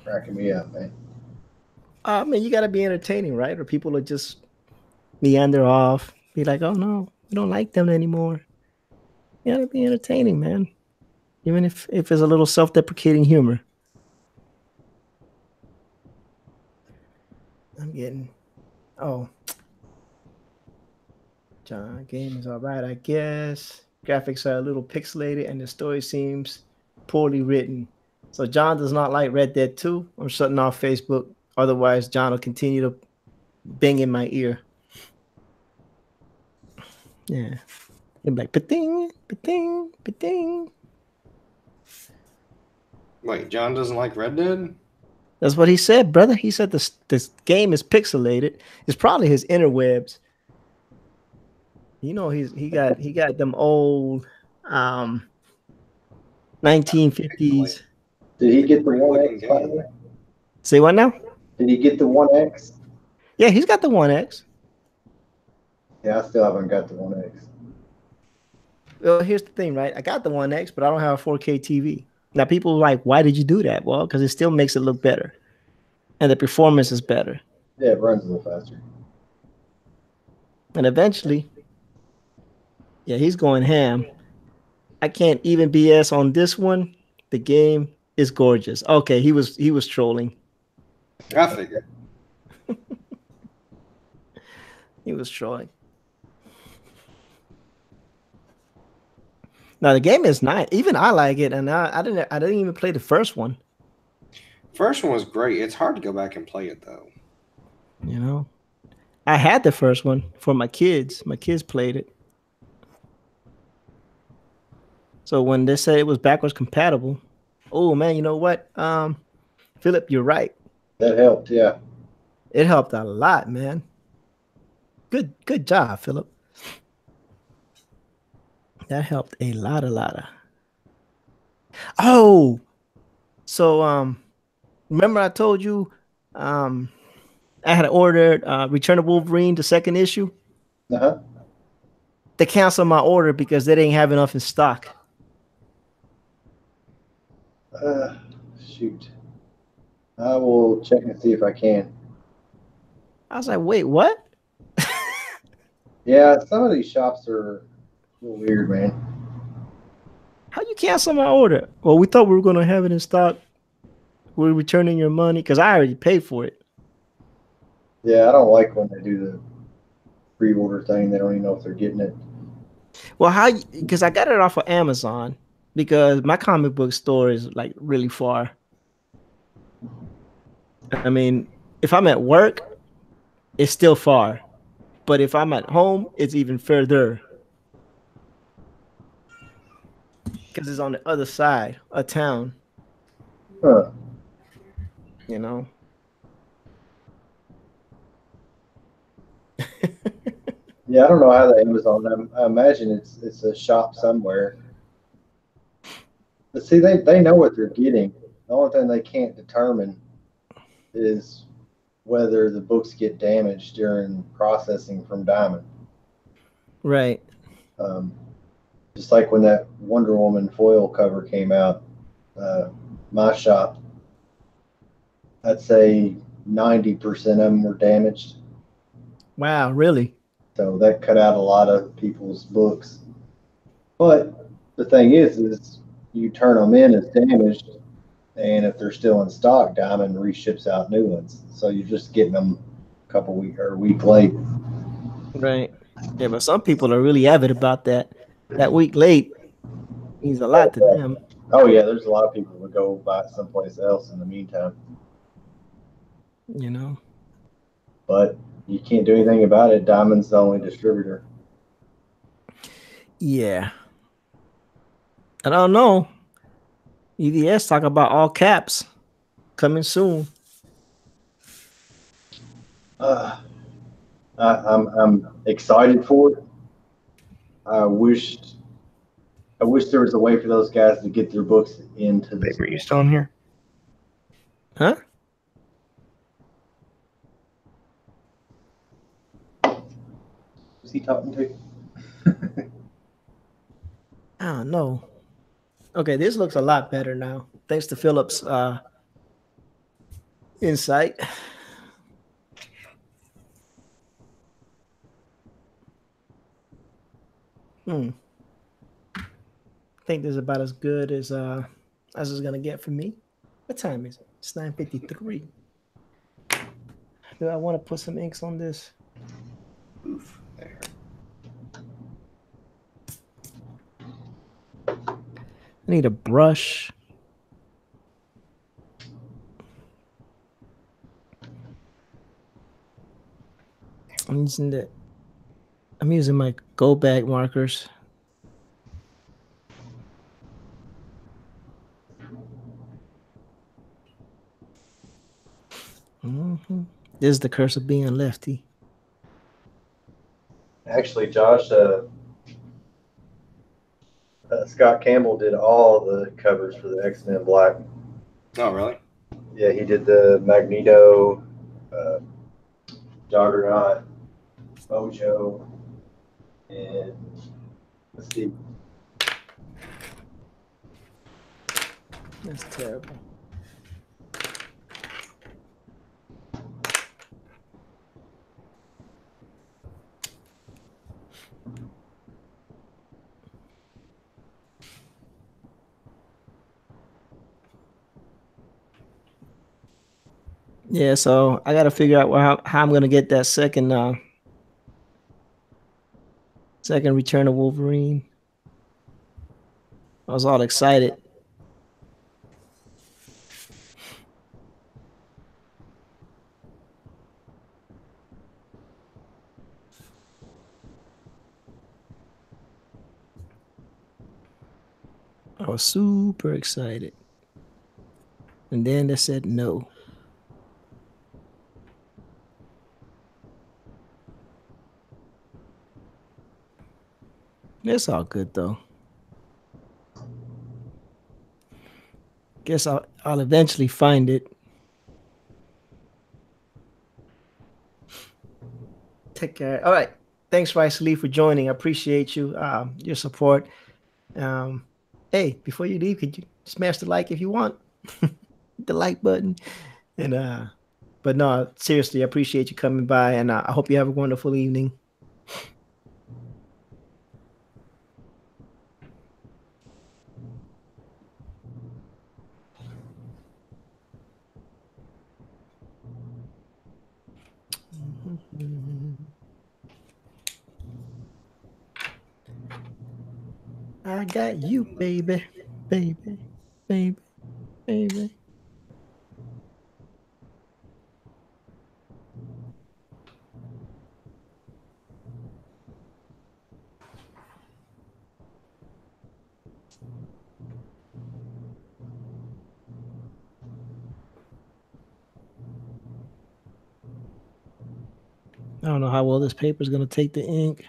Cracking me up, man. I mean, you gotta be entertaining, right? Or people are just meander off, be like, "Oh no, we don't like them anymore." You gotta be entertaining, man. Even if if it's a little self-deprecating humor. I'm getting, oh, John game is all right, I guess. Graphics are a little pixelated, and the story seems poorly written. So John does not like Red Dead 2. I'm shutting off Facebook. Otherwise, John will continue to bang in my ear. Yeah. He'll be like, ba-ding, ba-ding, ba-ding. Wait, John doesn't like Red Dead? That's what he said, brother. He said this this game is pixelated. It's probably his interwebs. You know, he's he got he got them old um 1950s. Did he get the one X? by the game. Say what now? Did he get the one X? Yeah, he's got the one X. Yeah, I still haven't got the one X. Well, here's the thing, right? I got the One X, but I don't have a 4K TV. Now, people are like, why did you do that? Well, because it still makes it look better, and the performance is better. Yeah, it runs a little faster. And eventually, yeah, he's going ham. I can't even BS on this one. The game is gorgeous. Okay, he was he was trolling. I figured. He was trolling. Now the game is nice. Even I like it, and I, I didn't I didn't even play the first one. First one was great. It's hard to go back and play it though. You know, I had the first one for my kids. My kids played it. So when they said it was backwards compatible, oh man, you know what? Um, Philip, you're right. That helped, yeah. It helped a lot, man. Good, good job, Philip. That helped a lot, a lot. Of... Oh, so um, remember I told you um, I had ordered uh, Return of Wolverine, the second issue. Uh huh. They canceled my order because they didn't have enough in stock. Uh, shoot. I will check and see if I can. I was like, wait, what? Yeah, some of these shops are a little weird, man. How you cancel my order? Well, we thought we were gonna have it in stock. We're returning your money because I already paid for it. Yeah, I don't like when they do the pre-order thing. They don't even know if they're getting it. Well, how? Because I got it off of Amazon because my comic book store is like really far. I mean, if I'm at work, it's still far, but if I'm at home, it's even further because it's on the other side of town. Huh. You know. Yeah, I don't know how the Amazon. I, I imagine it's it's a shop somewhere. But see, they they know what they're getting. The only thing they can't determine is whether the books get damaged during processing from Diamond. Right. Um, just like when that Wonder Woman foil cover came out, uh, my shop, I'd say ninety percent of them were damaged. Wow. Really? So that cut out a lot of people's books. But the thing is, is you turn them in as damaged, and if they're still in stock, Diamond reships out new ones. So you're just getting them a couple week or a week late. Right. Yeah, but some people are really avid about that. That week late means a lot to them. Oh yeah, there's a lot of people that go buy someplace else in the meantime. You know. But you can't do anything about it. Diamond's the only distributor. Yeah. I don't know. EVS talk about all caps coming soon. Uh, I, I'm I'm excited for it. I wish I wish there was a way for those guys to get their books into the. Babe, are you still in here? Huh? Who's he talking to? I don't know. Okay, this looks a lot better now. Thanks to Phillips' uh insight. Hmm. I think this is about as good as uh as it's gonna get for me. What time is it? It's 953. Do I want to put some inks on this? Oof. There. I need a brush. I'm using the I'm using my go bag markers. Mm -hmm. This is the curse of being a lefty. Actually, Josh, uh, uh, Scott Campbell did all the covers for the X Men Black. Oh, really? Yeah, he did the Magneto, uh, Juggernaut, Mojo, and let's see. That's terrible. Yeah, so I got to figure out how, how I'm gonna get that second uh second return of Wolverine. I was all excited. I was super excited. And then they said no. It's all good though. Guess I'll I'll eventually find it. Take care. All right. Thanks, Rice Lee, for joining. I appreciate you, um, your support. Um, hey, before you leave, could you smash the like if you want? the like button. And uh, but no, seriously, I appreciate you coming by, and uh, I hope you have a wonderful evening. I got you, baby, baby, baby, baby. I don't know how well this paper is going to take the ink.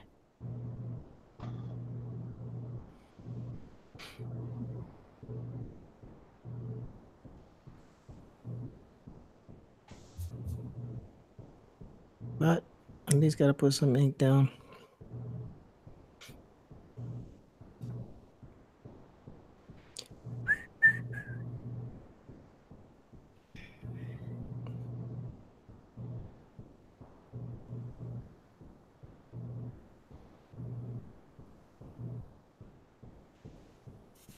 At least gotta put some ink down.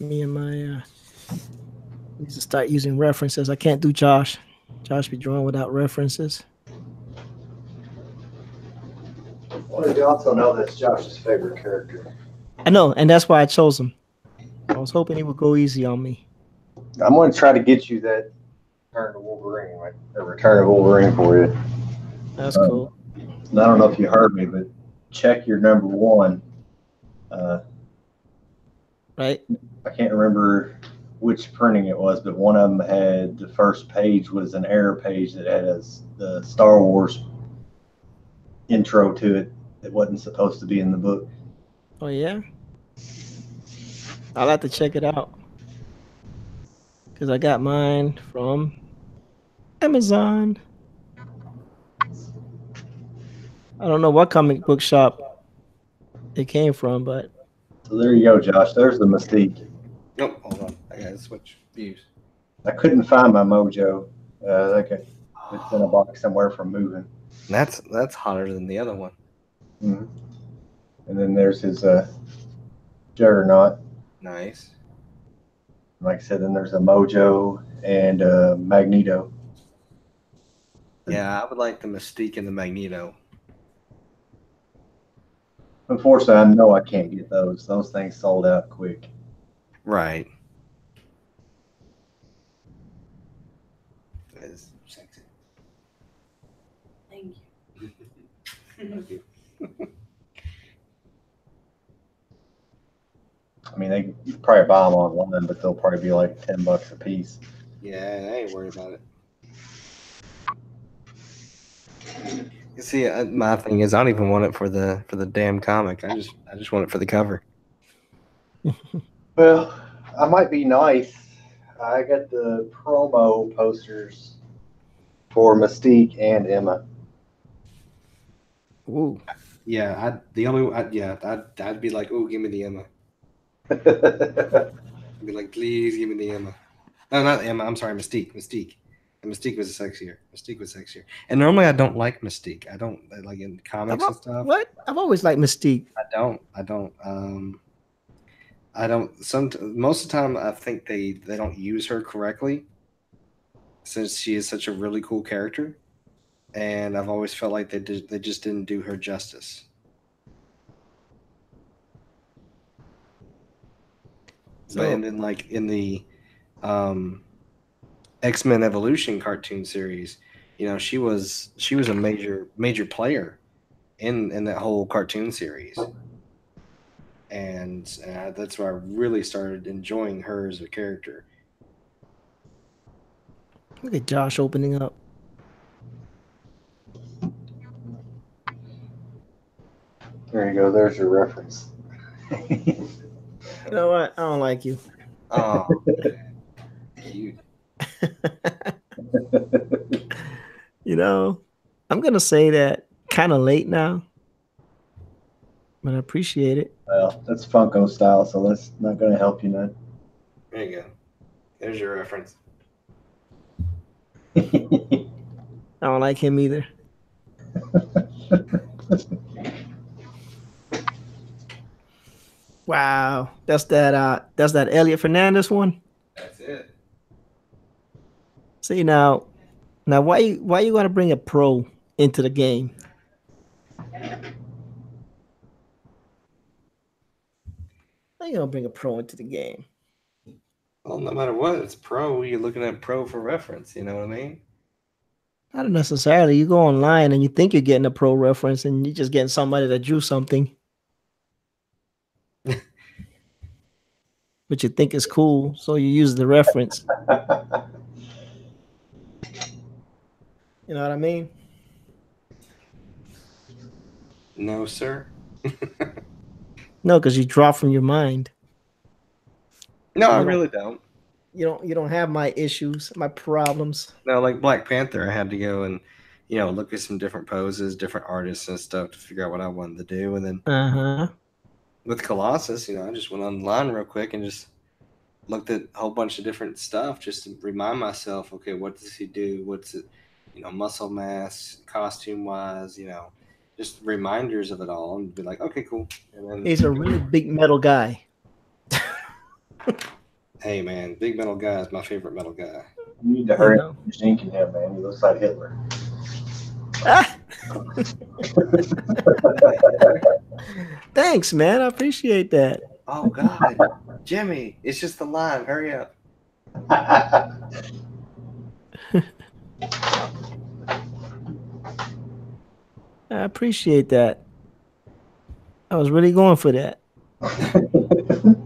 Me and my uh, need to start using references. I can't do Josh. Josh be drawing without references. You also know that's Josh's favorite character? I know, and that's why I chose him. I was hoping he would go easy on me. I'm going to try to get you that Return to Wolverine, like a Return of Wolverine for you. That's Uh, cool. I don't know if you heard me, but check your number one. Uh, Right? I can't remember which printing it was, but one of them had the first page was an error page that had a, s- the Star Wars intro to it that wasn't supposed to be in the book. Oh yeah. I'll have to check it out. Cause I got mine from Amazon. I don't know what comic book shop it came from, but So there you go, Josh. There's the Mystique. Nope, hold on. I gotta switch views. I couldn't find my Mojo. Uh, like a, it's in a box somewhere from moving. That's that's hotter than the other one. Mhm. And then there's his uh, Juggernaut. Nice. Like I said, then there's a Mojo and uh, Magneto. Yeah, I would like the Mystique and the Magneto. Unfortunately, I know I can't get those. Those things sold out quick. Right. That is sexy. Thank you. Thank you. I mean, they you could probably buy them online, but they'll probably be like ten bucks a piece. Yeah, I ain't worried about it. You see, uh, my thing is, I don't even want it for the for the damn comic. I just I just want it for the cover. Well, I might be nice. I got the promo posters for Mystique and Emma. ooh, Yeah, I the only I, yeah I'd I'd be like, oh, give me the Emma. I'd be like, please give me the Emma. No, not Emma. I'm sorry, Mystique. Mystique. And Mystique was sexier. Mystique was sexier. And normally I don't like Mystique. I don't like in comics and stuff. what? I've always liked Mystique. I don't. I don't. Um, I don't. Some most of the time, I think they they don't use her correctly, since she is such a really cool character, and I've always felt like they did they just didn't do her justice. So- but and then like in the um, X Men Evolution cartoon series, you know, she was she was a major major player in in that whole cartoon series, and uh, that's where I really started enjoying her as a character. Look at Josh opening up. There you go. There's your reference. You know what? I don't like you. Oh, cute. you know, I'm gonna say that kind of late now, but I appreciate it. well, that's Funko style, so that's not going to help you none. There you go. There's your reference. I don't like him either. Wow, that's that. Uh, that's that Elliot Fernandez one. That's it. See now, now why you why you gotta bring a pro into the game? Why you gonna bring a pro into the game? Well, no matter what, it's pro. You're looking at pro for reference. You know what I mean? Not necessarily. You go online and you think you're getting a pro reference, and you're just getting somebody that drew something, but you think it's cool, so you use the reference. You know what I mean? No, sir. No, because you draw from your mind. No, I No. really don't. You don't. You don't have my issues, my problems. No, like Black Panther, I had to go and you know look at some different poses, different artists and stuff to figure out what I wanted to do. And then Uh huh. With Colossus, you know, I just went online real quick and just looked at a whole bunch of different stuff just to remind myself, okay, what does he do? What's it, you know, muscle mass, costume wise, you know, just reminders of it all, and be like, okay, cool. And then He's a really big metal guy. Hey man, big metal guy is my favorite metal guy. You need to You hurry know? up with jinking him, man. He looks like Hitler. Ah! Thanks, man. I appreciate that. Oh God, Jimmy, it's just the line. Hurry up. I appreciate that. I was really going for that.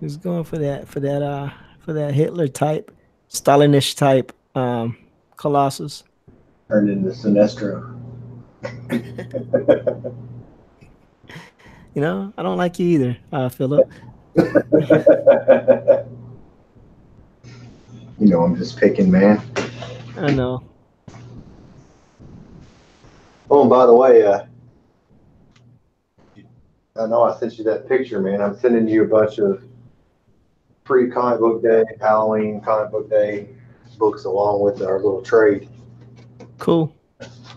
Was going for that for that uh for that Hitler type, Stalinish type um Colossus. Turned into Sinestro. You know, I don't like you either, uh Philip. you know, I'm just picking, man. I know. Oh, and by the way, uh, I know I sent you that picture, man. I'm sending you a bunch of pre comic book day, Halloween comic book day books along with our little trade. Cool.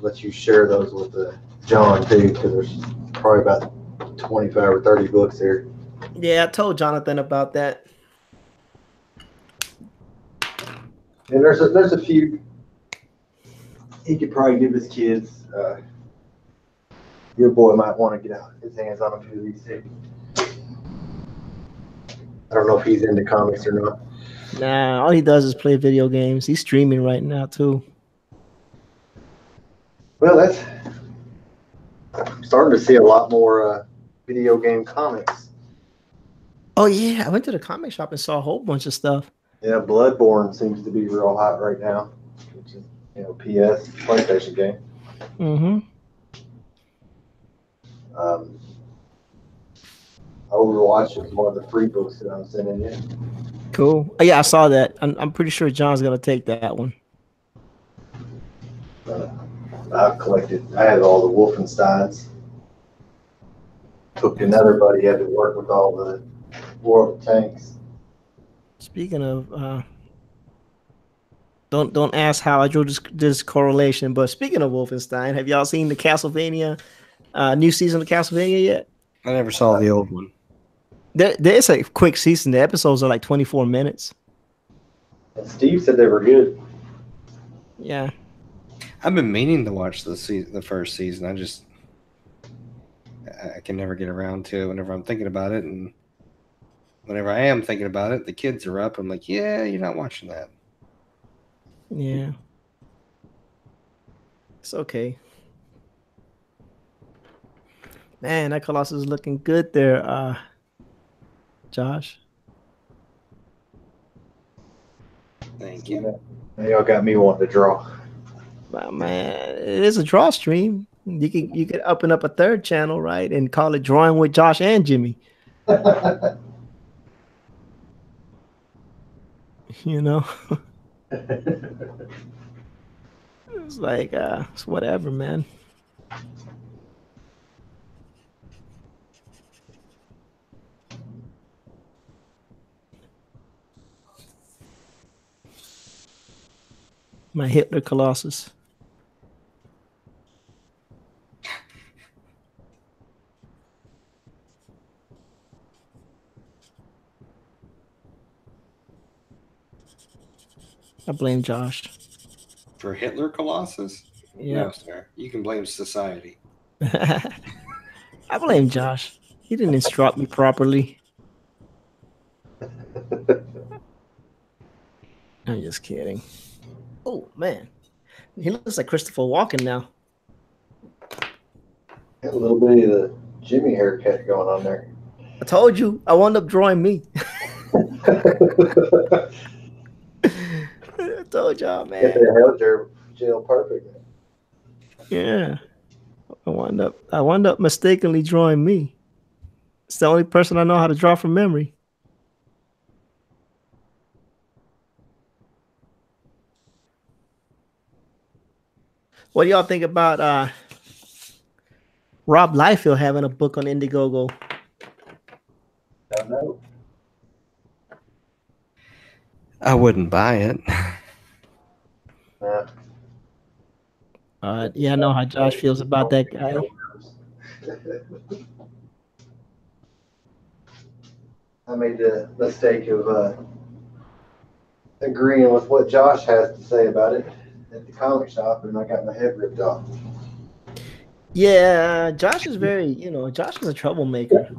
Let you share those with uh, John too, because there's probably about 25 or 30 books there. Yeah, I told Jonathan about that. And there's a, there's a few he could probably give his kids. Uh, your boy might want to get out his hands on a few of these too. I don't know if he's into comics or not. Nah, all he does is play video games. He's streaming right now too. Well, that's I'm starting to see a lot more uh, video game comics. Oh yeah, I went to the comic shop and saw a whole bunch of stuff. Yeah, Bloodborne seems to be real hot right now, which is you know PS PlayStation game. Mm-hmm. Um, Overwatch is one of the free books that I'm sending you. Cool. Oh, yeah, I saw that. I'm, I'm pretty sure John's gonna take that one. Uh, I've collected. I have all the Wolfensteins. Took another buddy had to work with all the World of Tanks. Speaking of, uh, don't don't ask how I drew this this correlation. But speaking of Wolfenstein, have y'all seen the Castlevania uh, new season of Castlevania yet? I never saw the old one. There, there's a quick season. The episodes are like 24 minutes. Steve said they were good. Yeah, I've been meaning to watch the se- the first season. I just I, I can never get around to it whenever I'm thinking about it, and whenever I am thinking about it, the kids are up. I'm like, yeah, you're not watching that. yeah. It's okay. Man, that Colossus is looking good there, uh, Josh. Thank you. Y'all got me wanting to draw. Wow, man, it is a draw stream. You could you could open up a third channel, right, and call it Drawing with Josh and Jimmy. You know, it's like uh, it's whatever, man. My Hitler Colossus. I blame Josh. For Hitler Colossus? Yeah. No, sir. You can blame society. I blame Josh. He didn't instruct me properly. I'm just kidding. Oh man, he looks like Christopher Walken now. Got a little bit of uh, the Jimmy haircut going on there. I told you, I wound up drawing me. I told y'all, Get man. the hell jail, jail perfect. Yeah, I wound up. I wound up mistakenly drawing me. It's the only person I know how to draw from memory. What do y'all think about uh Rob Liefeld having a book on Indiegogo? Don't know. I wouldn't buy it. Nah. Uh, yeah, I know how Josh feels about that guy. I made the mistake of uh, agreeing with what Josh has to say about it at the comic shop, and I got my head ripped off. Yeah, Josh is very, you know, Josh is a troublemaker,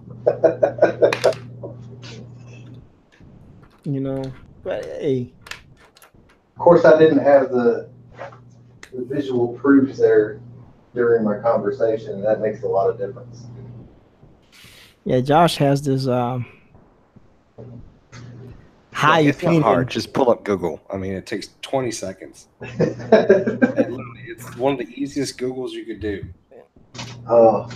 you know. But hey, Of course, I didn't have the, the visual proofs there during my conversation, and that makes a lot of difference. yeah, Josh has this um high it's not opinion. hard. Just pull up Google. I mean, it takes 20 seconds. It's one of the easiest Googles you could do. oh,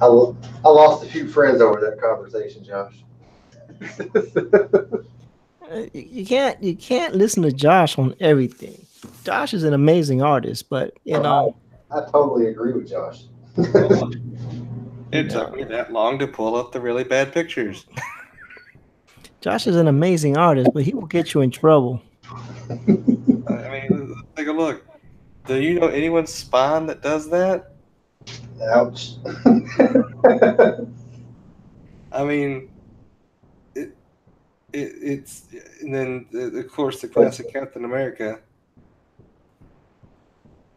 I, lo- I lost a few friends over that conversation, Josh. Uh, You you can't you can't listen to Josh on everything. Josh is an amazing artist, but you know, I totally agree with Josh. It took me that long to pull up the really bad pictures. Josh is an amazing artist, but he will get you in trouble. I mean, take a look. Do you know anyone's spine that does that? Ouch. I mean, it, it it's and then of course the classic Captain America.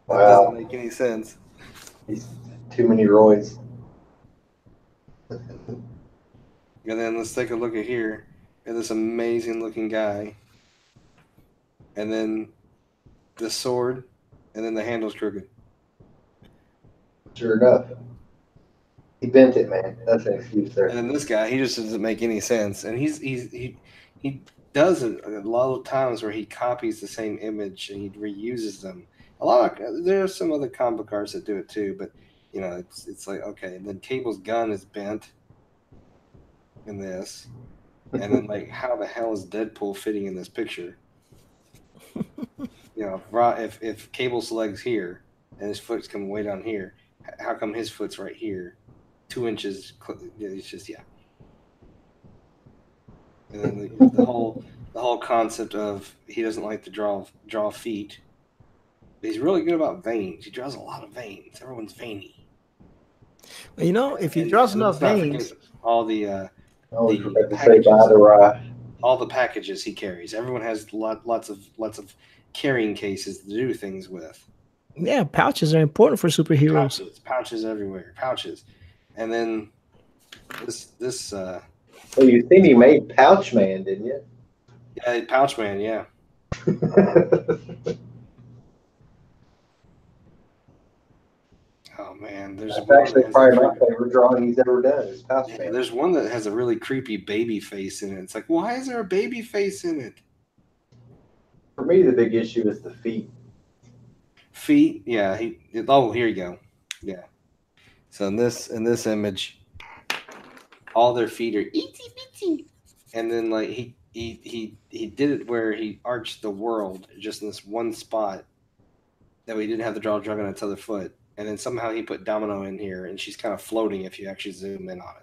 That Wow. doesn't make any sense. He's Too many Roys. And then let's take a look at here at this amazing looking guy. And then the sword, and then the handle's crooked. Sure enough. He bent it, man. That's an excuse there. And then this guy, he just doesn't make any sense. And he's he's he he does it a lot of times where he copies the same image and he reuses them. A lot of there are some other comic book artists that do it too, but you know it's it's like okay. And then Cable's gun is bent in this, and then like how the hell is Deadpool fitting in this picture? you know, if if if Cable's legs here and his foot's coming way down here, how come his foot's right here? two inches. It's just yeah. And then the, the whole the whole concept of he doesn't like to draw draw feet. He's really good about veins. He draws a lot of veins. Everyone's veiny. You know, if he And- draws enough let's not forget veins, all the uh, I always the forget to say packages. bye Rye. all the packages he carries. Everyone has lot, lots of lots of carrying cases to do things with. yeah, pouches are important for superheroes. Pouches, pouches everywhere, pouches, and then this this uh, Well, you seen he made Pouch Man, didn't you? yeah, pouch man, yeah. Oh man, there's That's one actually probably a my favorite drawing he's ever done is Yeah, there's one that has a really creepy baby face in it. It's like, why is there a baby face in it? For me, the big issue is the feet. Feet, yeah. He, oh, here you go. Yeah. So in this in this image, all their feet are itsy bitsy, and then like he he he he did it where he arched the world just in this one spot that we didn't have to draw a drug on its other foot, and then somehow he put Domino in here, and she's kind of floating if you actually zoom in on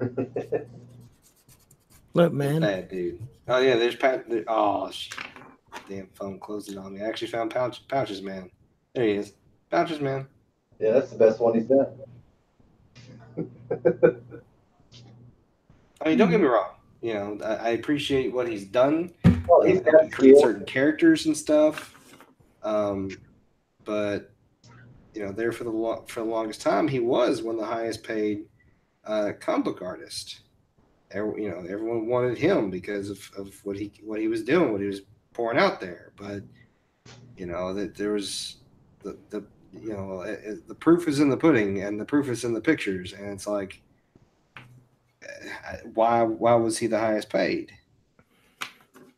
it. Look, man, Bad dude. Oh yeah, there's Pat. There, oh, sh- damn phone closed it on me. I actually found pouch, pouches, man. There he is, pouches, man. yeah, that's the best one he's done. I mean, don't get me wrong. You know, I, I appreciate what he's done. Well, he's uh, got create certain characters and stuff. Um, but you know, there for the lo- for the longest time, he was one of the highest paid uh, comic book artists. Every, you know, everyone wanted him because of, of what he what he was doing, what he was pouring out there. But you know that there was the the you know it, the proof is in the pudding, and the proof is in the pictures, and it's like, uh, why why was he the highest paid?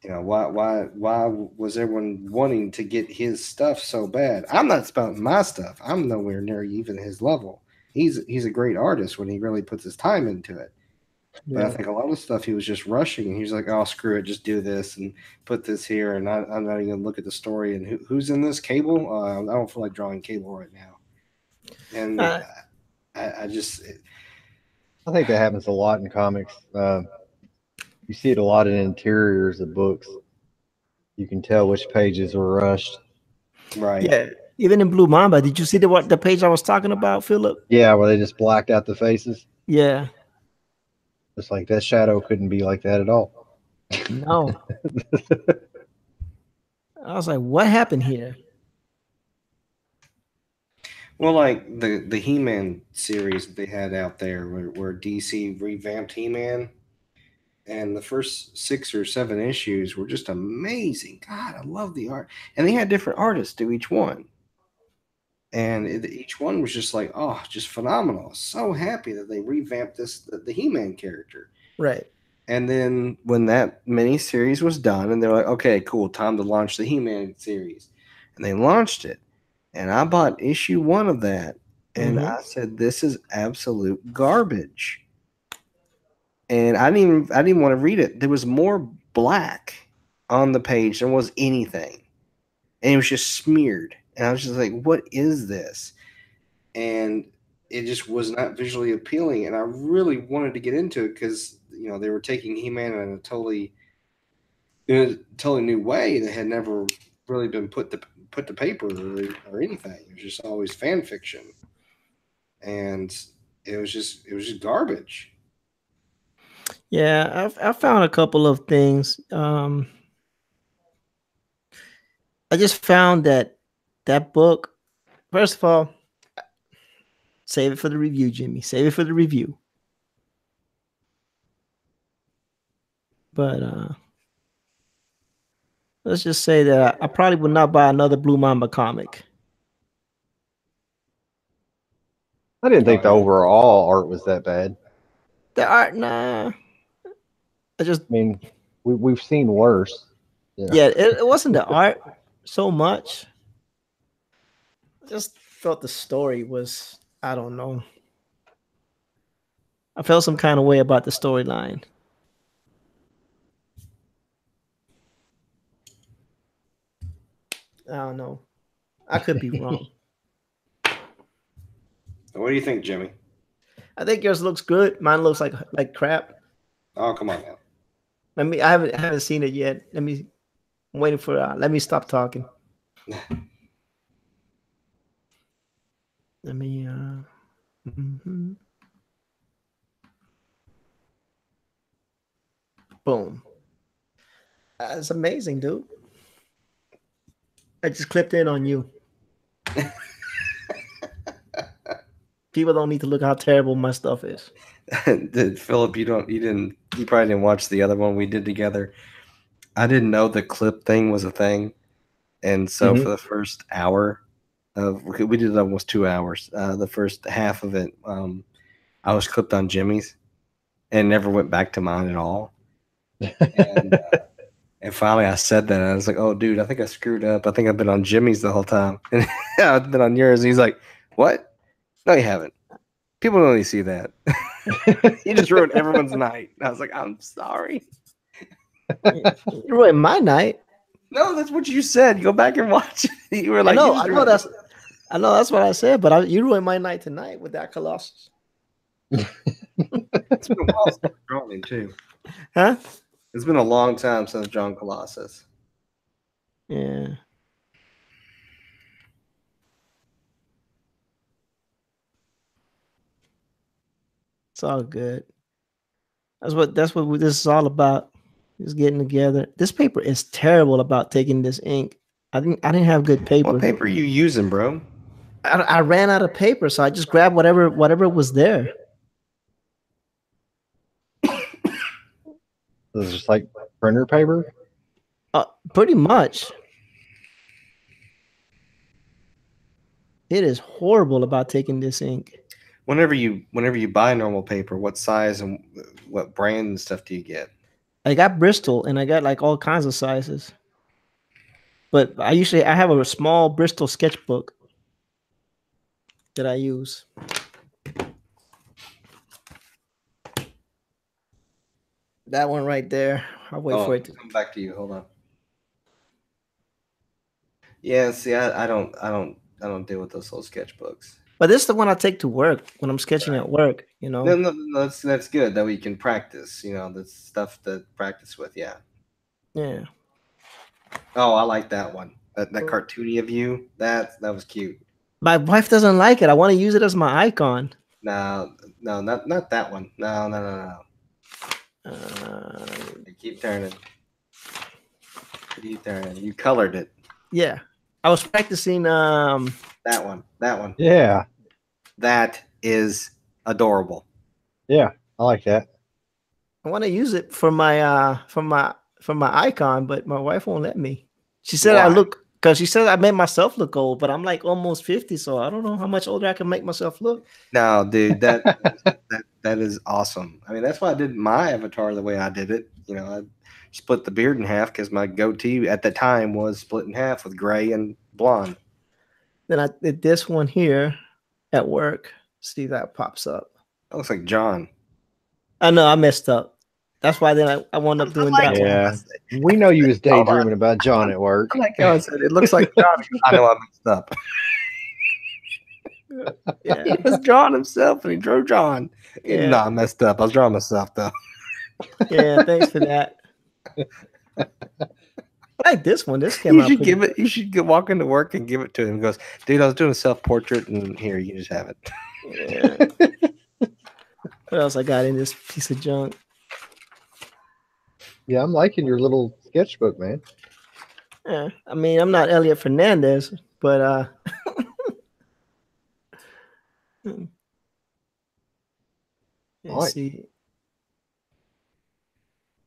You know why why why was everyone wanting to get his stuff so bad? I'm not spouting my stuff. I'm nowhere near even his level. He's he's a great artist when he really puts his time into it. But I think a lot of stuff he was just rushing, and he's like, "Oh, screw it, just do this and put this here." And I, I'm not even gonna look at the story and who, who's in this cable. Uh, I don't feel like drawing cable right now. And Uh, I, I just I think that happens a lot in comics. Uh, you see it a lot in interiors of books. You can tell which pages were rushed. right. yeah, Even in Blue Mamba, did you see the what the page I was talking about, Philip? Yeah, where they just blacked out the faces. Yeah. It's like that shadow couldn't be like that at all. No. I was like, what happened here? Well, like the the He Man series that they had out there, where, where DC revamped He Man, and the first six or seven issues were just amazing. God, I love the art, and they had different artists do each one, and it, each one was just like, oh, just phenomenal. So happy that they revamped this the, the He Man character. Right. And then when that mini series was done, and they're like, okay, cool, time to launch the He Man series. And they launched it. And I bought issue one of that. And Mhm. I said, this is absolute garbage. And I didn't even I didn't want to read it. There was more black on the page than was anything. And it was just smeared. And I was just like, what is this? And it just was not visually appealing. And I really wanted to get into it because you know they were taking He-Man in a totally in a totally new way that had never really been put to put to paper or, or anything. It was just always fan fiction. And it was just it was just garbage. Yeah, I've I found a couple of things. Um I just found that that book, first of all, save it for the review, Jimmy. Save it for the review. But uh let's just say that I, I probably would not buy another Blue Mamba comic. I didn't think the overall art was that bad. The art, nah. I just I mean, we we've seen worse. Yeah. yeah, it, it wasn't the art so much. I just felt the story was I don't know. I felt some kind of way about the storyline. I don't know. I could be wrong. What do you think, Jimmy? I think yours looks good. Mine looks like like crap. Oh, come on now. Let me. I haven't I haven't seen it yet. Let me. I'm waiting for. Uh, let me stop talking. let me. Uh, mhm. Boom. That's amazing, dude. I just clipped in on you. People don't need to look how terrible my stuff is. Did Philip, you don't, you didn't, you probably didn't watch the other one we did together. I didn't know the clip thing was a thing, and so Mhm. for the first hour of we did almost two hours. Uh, the first half of it, um, I was clipped on Jimmy's, and never went back to mine at all. And, uh, and finally, I said that, and I was like, "Oh, dude, I think I screwed up. I think I've been on Jimmy's the whole time, and I've been on yours." And he's like, "What? No, you haven't. People don't to see that." you just ruined everyone's night. I was like, I'm sorry. You ruined my night. No, that's what you said. Go back and watch it. You were like, I know, I know that's, I know that's what I said, but I, you ruined my night tonight with that Colossus, it." It's been a while since I've drawn him, too. huh? It's been a long time since John Colossus. Yeah. All good. That's what that's what this is all about. Is getting together. This paper is terrible about taking this ink. I didn't I didn't have good paper. What paper are you using, bro? I, I ran out of paper, so I just grabbed whatever whatever was there. This is just like printer paper. Uh, pretty much. It is horrible about taking this ink. Whenever you whenever you buy normal paper, what size and what brand and stuff do you get? I got Bristol and I got like all kinds of sizes. But I usually I have a small Bristol sketchbook that I use. That one right there. I'll wait oh, for it to come back to you. Hold on. Yeah, see, I, I don't I don't I don't deal with those little sketchbooks. But this is the one I take to work when I'm sketching at work, you know. No, no, no, that's that's good. That we can practice. You know, that's stuff to practice with. Yeah. Yeah. Oh, I like that one. That that cartoony of you. That that was cute. My wife doesn't like it. I want to use it as my icon. No, no, not not that one. No, no, no, no. Uh, You keep turning. Keep turning. You colored it. yeah, I was practicing. Um, That one. That one. Yeah, That is adorable. yeah, I like that. I want to use it for my uh for my for my icon, but my wife won't let me. She said I look because she said I made myself look old, but I'm like almost fifty, so I don't know how much older I can make myself look. No, dude, that that that is awesome. I mean, that's why I did my avatar the way I did it. You know, I split the beard in half because my goatee at the time was split in half with gray and blonde. Then I did this one here at work. See that pops up. That looks like John. I know I messed up. That's why then I, I wound up doing that. one. Yeah, we know you was daydreaming about John at work. I like I said it looks like John. I know I messed up. Yeah. it was John himself, and he drew John. Yeah. No, I messed up. I was drawing myself though. yeah, thanks for that. I like this one. This came You out. should give it. You should get, walk into work and give it to him. He goes, dude, I was doing a self portrait, and here you just have it. Yeah. what else I got in this piece of junk? Yeah, I'm liking your little sketchbook, man. Yeah, I mean, I'm not Elliot Fernandez, but uh, hmm. let's Alright. see.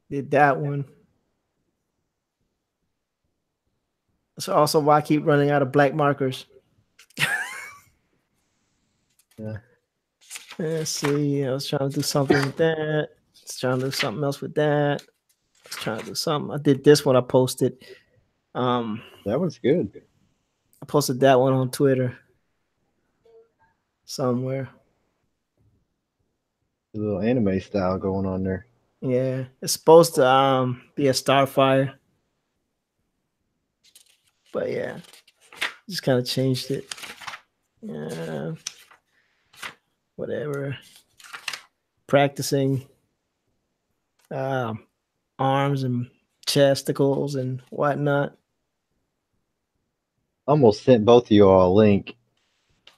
Did that one. That's also why I keep running out of black markers. Yeah. Let's see. I was trying to do something with that. I was trying to do something else with that. I was trying to do something. I did this one. I posted. Um, That was good. I posted that one on Twitter somewhere. A little anime style going on there. Yeah, it's supposed to um be a Starfire, but yeah, just kind of changed it. Yeah, whatever. Practicing um, arms and chesticles and whatnot. I almost sent both of you all a link.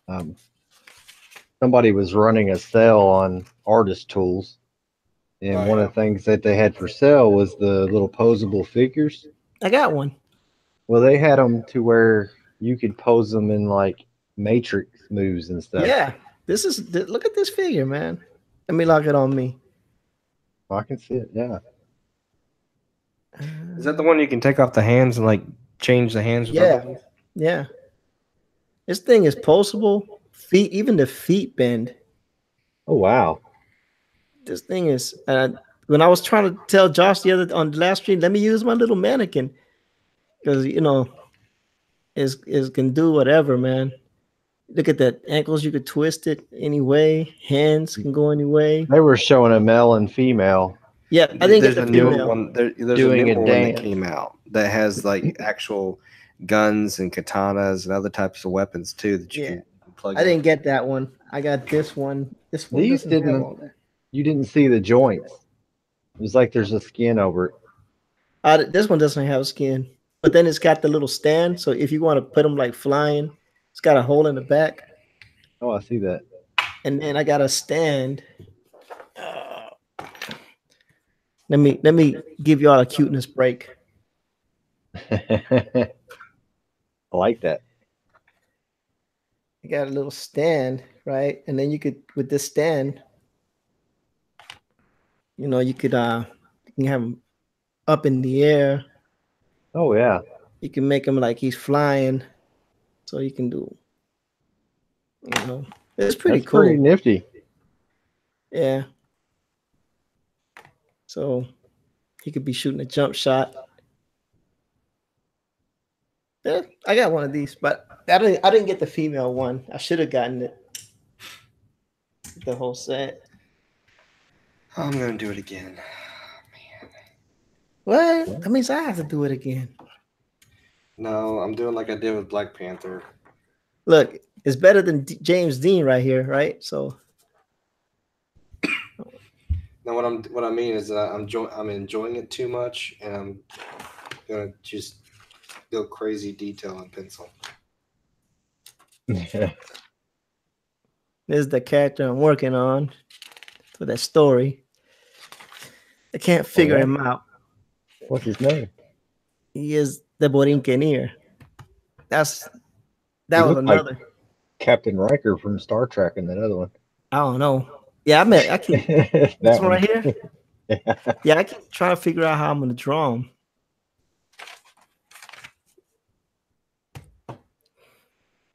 Um, somebody was running a sale on artist tools, and Oh, one of the things that they had for sale was the little posable figures. I got one. Well, they had them to where you could pose them in like matrix moves and stuff. Yeah, this is th- look at this figure, man. Let me lock it on me. I can see it. Yeah, Is that the one you can take off the hands and like change the hands? Yeah. other ones? Yeah. This thing is postable. Feet, even the feet bend. Oh wow. This thing is. Uh, when I was trying to tell Josh the other on the last stream, let me use my little mannequin, because you know, is is can do whatever, man. Look at that ankles. You could twist it any way. Hands can go any way. They were showing a male and female. Yeah, I think there's it's a the new one. There, there's doing a a new one that came out that has like actual guns and katanas and other types of weapons too that you Yeah. can plug. I in. didn't get that one. I got this one. This one. These didn't- You didn't see the joints. It was like there's a skin over it. Uh, this one doesn't have skin, but then it's got the little stand. So if you want to put them like flying, it's got a hole in the back, Oh, I see that. and then I got a stand. Uh, let me let me give y'all a cuteness break. I like that. I got a little stand, right? And then you could with this stand, you know, you could uh, you can have them up in the air. Oh yeah. You can make him like he's flying, so you can do. You know, it's pretty That's cool. pretty nifty. Yeah. So he could be shooting a jump shot. Yeah, I got one of these, but I didn't. I didn't get the female one. I should have gotten it. The whole set. I'm gonna do it again. What? That means I have to do it again. No, I'm doing like I did with Black Panther. Look, it's better than D- James Dean right here, right? So No, what I'm what I mean is that I'm jo- I'm enjoying it too much, and I'm gonna just go crazy detail in pencil. This is the character I'm working on for that story. I can't figure yeah? him out. What's his name? He is the Borinqueneer. That's that He was looked like- another. Captain Riker from Star Trek and that other one. I don't know. Yeah, I mean, I keep that this one right here. Yeah. Yeah, I keep trying to figure out how I'm gonna draw him.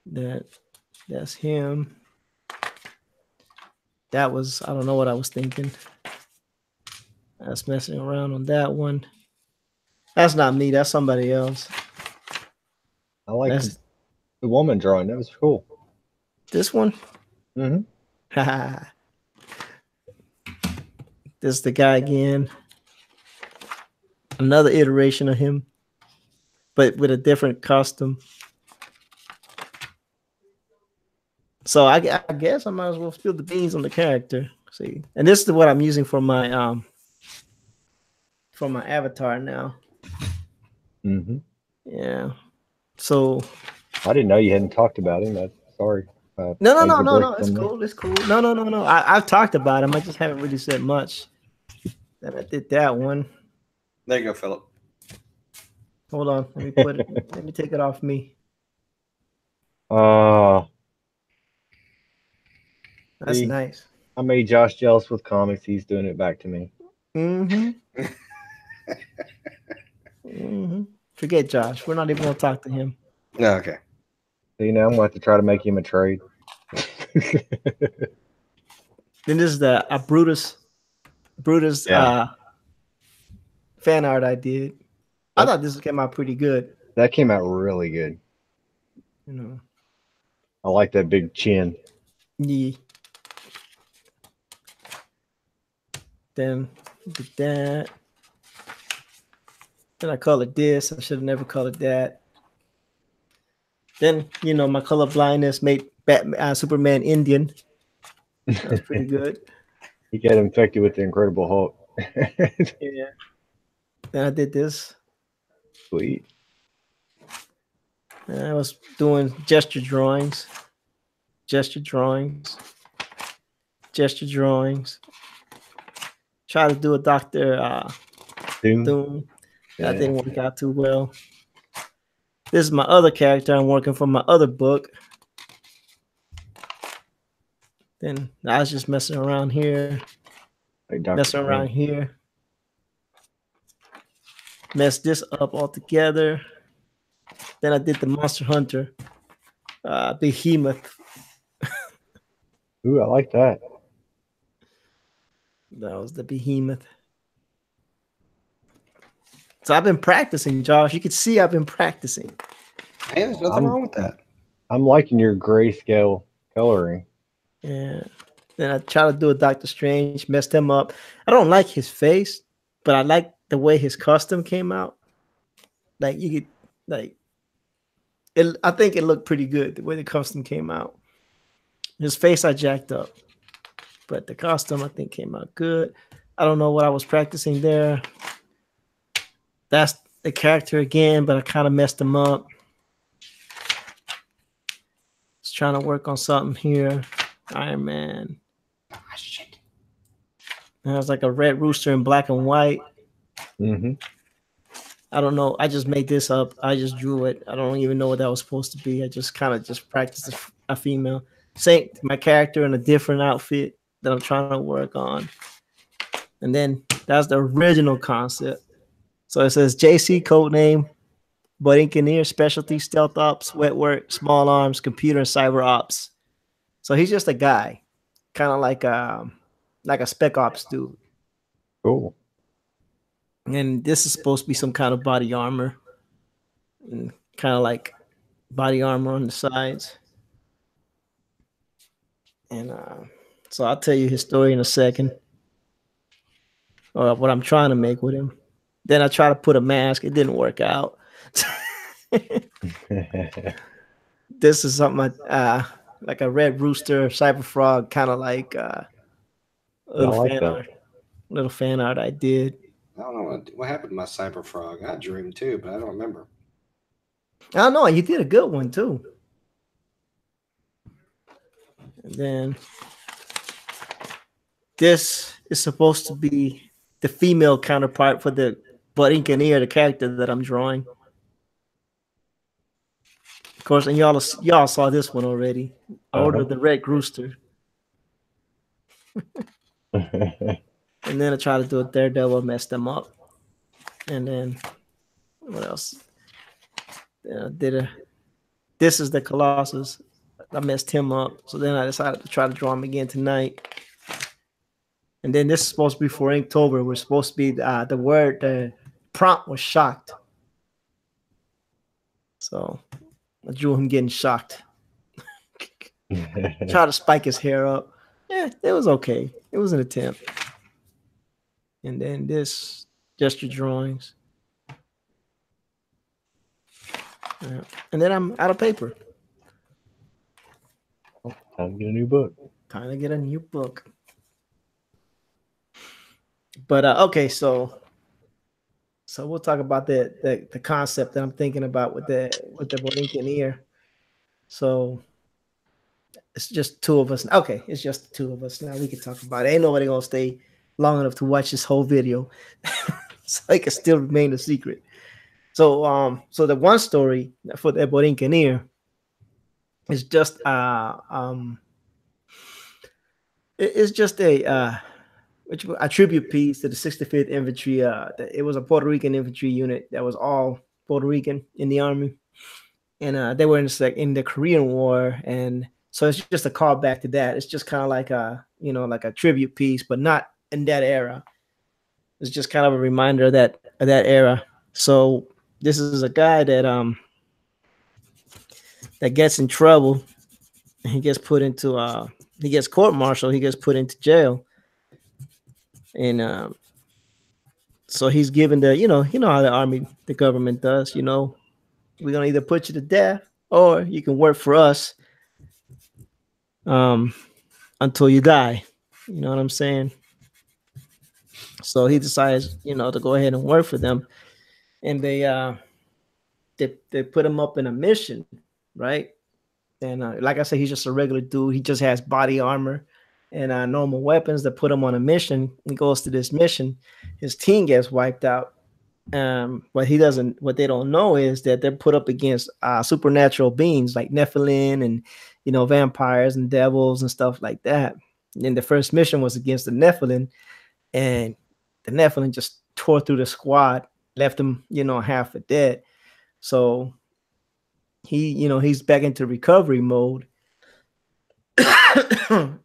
That that's him. That was I don't know what I was thinking. I was messing around on that one. That's not me. That's somebody else. I like That's the woman drawing. That was cool. this one. hmm this is the guy again. Another iteration of him, but with a different costume. So I, I guess I might as well spill the beans on the character. See, and this is what I'm using for my um for my avatar now. Hmm Yeah. So I didn't know you hadn't talked about him. I'm sorry. Uh, no, no, no, no, no. It's me. cool. It's cool. No, no, no, no. I, I've talked about him. I just haven't really said much. Then I did that one. There you go, Philip. Hold on. Let me put it. let me take it off me. Uh, That's See? nice. I made Josh jealous with comics. He's doing it back to me. Mm-hmm. mm-hmm. Forget Josh. We're not even gonna talk to him. No, okay. So, you know, I'm going to have to try to make him a trade. Then this is the uh, Brutus, Brutus Yeah. uh, fan art I did. I thought this came out pretty good. that came out really good. You know, I like that big chin. yeah. Then did that. Then I colored this. I should have never colored that. Then you know my color blindness made Batman, uh, Superman Indian. That's pretty good. He got infected with the Incredible Hulk. Yeah. Then I did this. Sweet. And I was doing gesture drawings, gesture drawings, gesture drawings. Try to do a Doctor uh, Doom. Doom. That didn't work out too well. This is my other character. I'm working for my other book. Then I was just messing around here, Like messing around here. Messed this up altogether. Then I did the Monster Hunter, uh, Behemoth. Ooh, I like that. That was the Behemoth. So I've been practicing, Josh. You can see I've been practicing. Hey, there's nothing I'm- wrong with that. I'm liking your grayscale coloring. Yeah. Then I try to do a Doctor Strange, messed him up. I don't like his face, but I like the way his custom came out. Like you could like it I think it looked pretty good the way the custom came out. His face I jacked up. But the costume I think came out good. I don't know what I was practicing there. That's the character again, but I kind of messed him up. Just trying to work on something here. Iron Man. Ah, shit. And it was like a red rooster in black and white. hmm I don't know. I just made this up. I just drew it. I don't even know what that was supposed to be. I just kind of just practiced a f- a female. Same my character in a different outfit that I'm trying to work on. And then that's the original concept. So it says JC code name, but engineer specialty stealth ops, wet work, small arms, computer and cyber ops. So he's just a guy, kind of like um like a spec ops dude. Cool. and this is supposed to be some kind of body armor and kind of like body armor on the sides and uh, so i'll tell you his story in a second or what i'm trying to make with him then i try to put a mask it didn't work out this is something I, uh, like a red rooster Cyberfrog kind of like uh, little like fan that. art little fan art i did I don't know what, what happened to my Cyberfrog. I drew him too, but I don't remember. I don't know. You did a good one too. And then this is supposed to be the female counterpart for the Borinqueneer, the character that I'm drawing. Of course, and y'all y'all saw this one already. Order Uh-huh. the Red Rooster. And then I tried to do a Daredevil, messed them up. And then what else? Then I did a this is the Colossus. I messed him up. So then I decided to try to draw him again tonight. And then this is supposed to be for Inktober. We're supposed to be uh, the word the prompt was shocked. So I drew him getting shocked. Try to spike his hair up. Yeah, it was okay. It was an attempt. And then this gesture drawings. Yeah. And then I'm out of paper. Time to get a new book. Time to get a new book. But uh, okay, so so we'll talk about the, the the concept that I'm thinking about with the with the Borinqueneer. So it's just two of us. Okay, it's just the two of us now. We can talk about it. Ain't nobody gonna stay long enough to watch this whole video, so it can still remain a secret. So um, so the one story for the Borinqueneer is just uh um it- it's just a uh which a tribute piece to the 65th infantry uh it was a puerto rican infantry unit that was all puerto rican in the army. And uh they were in the, in the korean war and so it's just a callback to that. It's just kind of like a you know like a tribute piece but not in that era. It's just kind of a reminder of that of that era. So this is a guy that um that gets in trouble. He gets put into uh he gets court martial he gets put into jail and um so he's given the you know you know how the army the government does you know we're gonna either put you to death or you can work for us um until you die. You know what i'm saying? So he decides you know to go ahead and work for them. And they uh they, they put him up in a mission right? And uh, like I said, he's just a regular dude. He just has body armor and uh, normal weapons that put him on a mission. He goes to this mission. His team gets wiped out. Um, what he doesn't, what they don't know is that they're put up against uh, supernatural beings like Nephilim and you know vampires and devils and stuff like that. And the first mission was against the Nephilim, and the Nephilim just tore through the squad, left them you know half for dead. So he you know he's back into recovery mode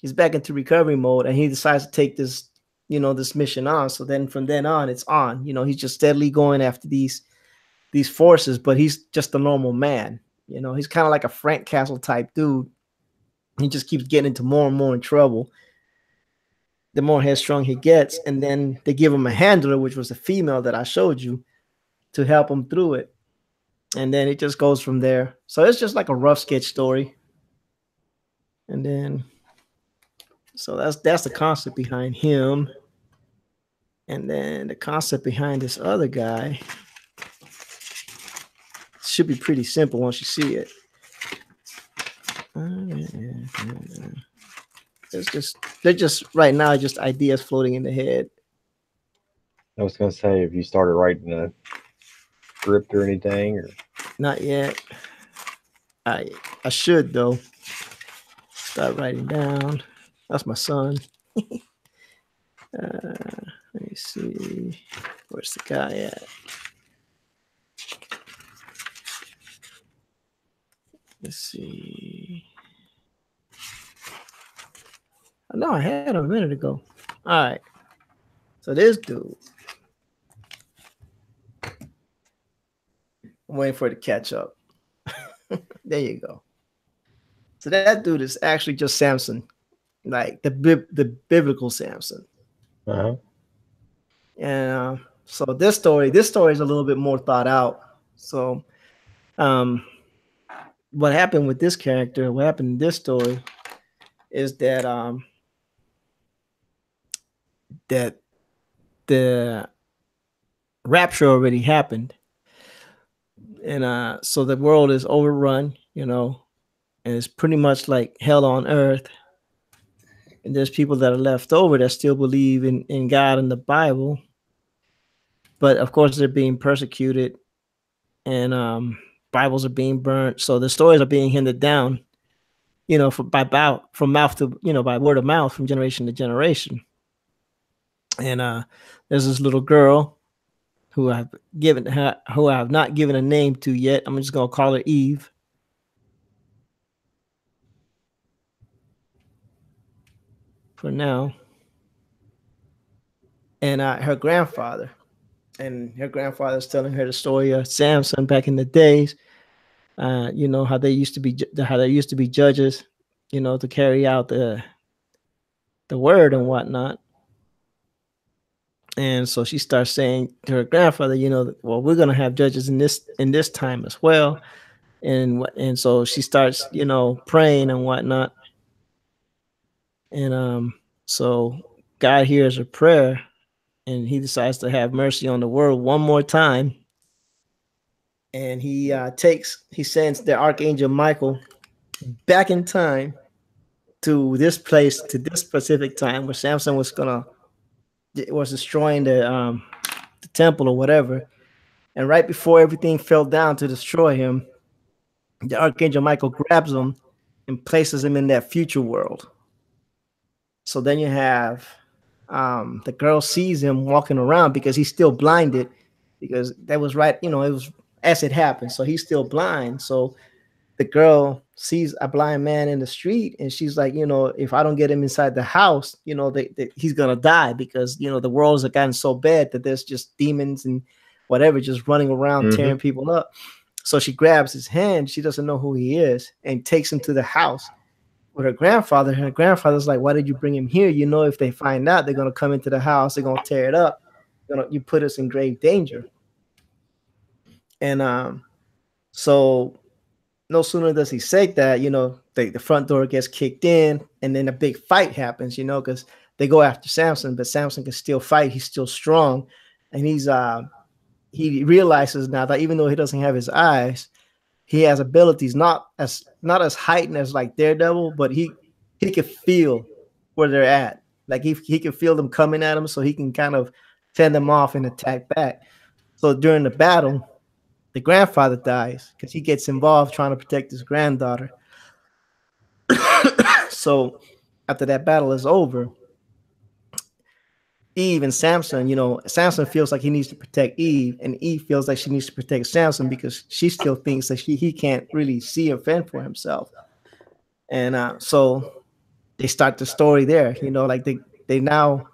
he's back into recovery mode and he decides to take this you know this mission on. So then from then on it's on. You know he's just steadily going after these these forces but he's just a normal man. You know he's kind of like a frank castle type dude. He just keeps getting into more and more in trouble. The more headstrong he gets and then they give him a handler which was the female that i showed you to help him through it. And then it just goes from there. So it's just like a rough sketch story. And then so that's that's the concept behind him. And then the concept behind this other guy should be pretty simple once you see it. It's just they're just right now just ideas floating in the head. I was gonna say if you started writing a script or anything, or Not yet. I I should though. Start writing down. That's my son. uh, let me see. Where's the guy at? Let's see. I know I had him a minute ago. All right. So this dude. I'm waiting for it to catch up. there you go. So that dude is actually just Samson, like the the biblical Samson. uh-huh. And uh, so this story, this story is a little bit more thought out. So, um, what happened with this character? What happened in this story is that um, that the rapture already happened, and uh, so the world is overrun, you know, and it's pretty much like hell on earth. And there's people that are left over that still believe in, in God and the Bible, but of course they're being persecuted, and um, Bibles are being burnt. So the stories are being handed down, you know, from by from mouth to you know, by word of mouth, from generation to generation. And uh, there's this little girl who I've given who I have not given a name to yet. I'm just gonna call her Eve. For now. And uh, her grandfather. And her grandfather's telling her the story of Samson back in the days. Uh, you know how they used to be how there used to be judges, you know, to carry out the the word and whatnot. And so she starts saying to her grandfather, you know, well, we're gonna have judges in this in this time as well. And and so she starts, you know, praying and whatnot. And um, so God hears her prayer and he decides to have mercy on the world one more time. And he uh, takes, he sends the archangel Michael back in time to this place, to this specific time where Samson was gonna was destroying the um the temple or whatever. And right before everything fell down to destroy him, the archangel Michael grabs him and places him in that future world. So then you have um, the girl sees him walking around because he's still blinded because that was right, you know, it was as it happened. So he's still blind. So the girl sees a blind man in the street and she's like you know if i don't get him inside the house you know they, they, he's gonna die because you know the world's gotten so bad that there's just demons and whatever just running around mm-hmm. tearing people up so she grabs his hand she doesn't know who he is and takes him to the house with her grandfather her grandfather's like why did you bring him here? You know if they find out they're gonna come into the house they're gonna tear it up. You know you put us in grave danger. And um so no sooner does he say that, you know, the, the front door gets kicked in, and then a big fight happens, you know, because they go after Samson, but Samson can still fight. He's still strong, and he's uh he realizes now that even though he doesn't have his eyes, he has abilities not as not as heightened as like Daredevil, but he he can feel where they're at. Like he he can feel them coming at him, so he can kind of fend them off and attack back. So during the battle, the grandfather dies because he gets involved trying to protect his granddaughter. so after that battle is over, Eve and Samson, you know, Samson feels like he needs to protect Eve, and Eve feels like she needs to protect Samson because she still thinks that she, he can't really see or fend for himself. And uh, so they start the story there, you know, like they they now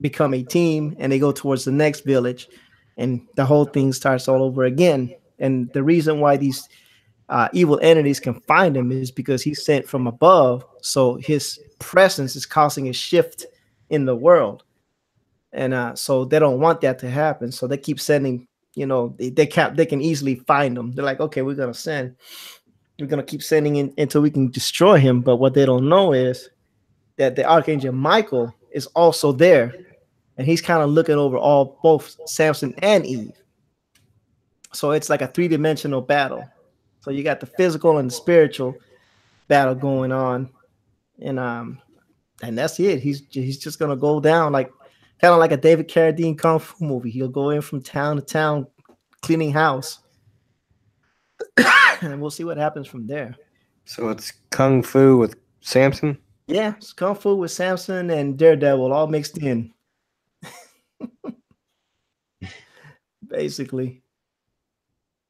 become a team and they go towards the next village and the whole thing starts all over again. And the reason why these uh, evil entities can find him is because he's sent from above. So his presence is causing a shift in the world. And uh, so they don't want that to happen. So they keep sending, you know, they, they can they can easily find them. They're like, okay, we're gonna send, we're gonna keep sending in until we can destroy him. But what they don't know is that the archangel Michael is also there and he's kind of looking over all both Samson and Eve. So it's like a three-dimensional battle. So you got the physical and the spiritual battle going on, and um, and that's it. He's he's just gonna go down like kind of like a David Carradine kung fu movie. He'll go in from town to town, cleaning house, and we'll see what happens from there. So it's kung fu with Samson. Yeah, it's kung fu with Samson and Daredevil all mixed in. Basically.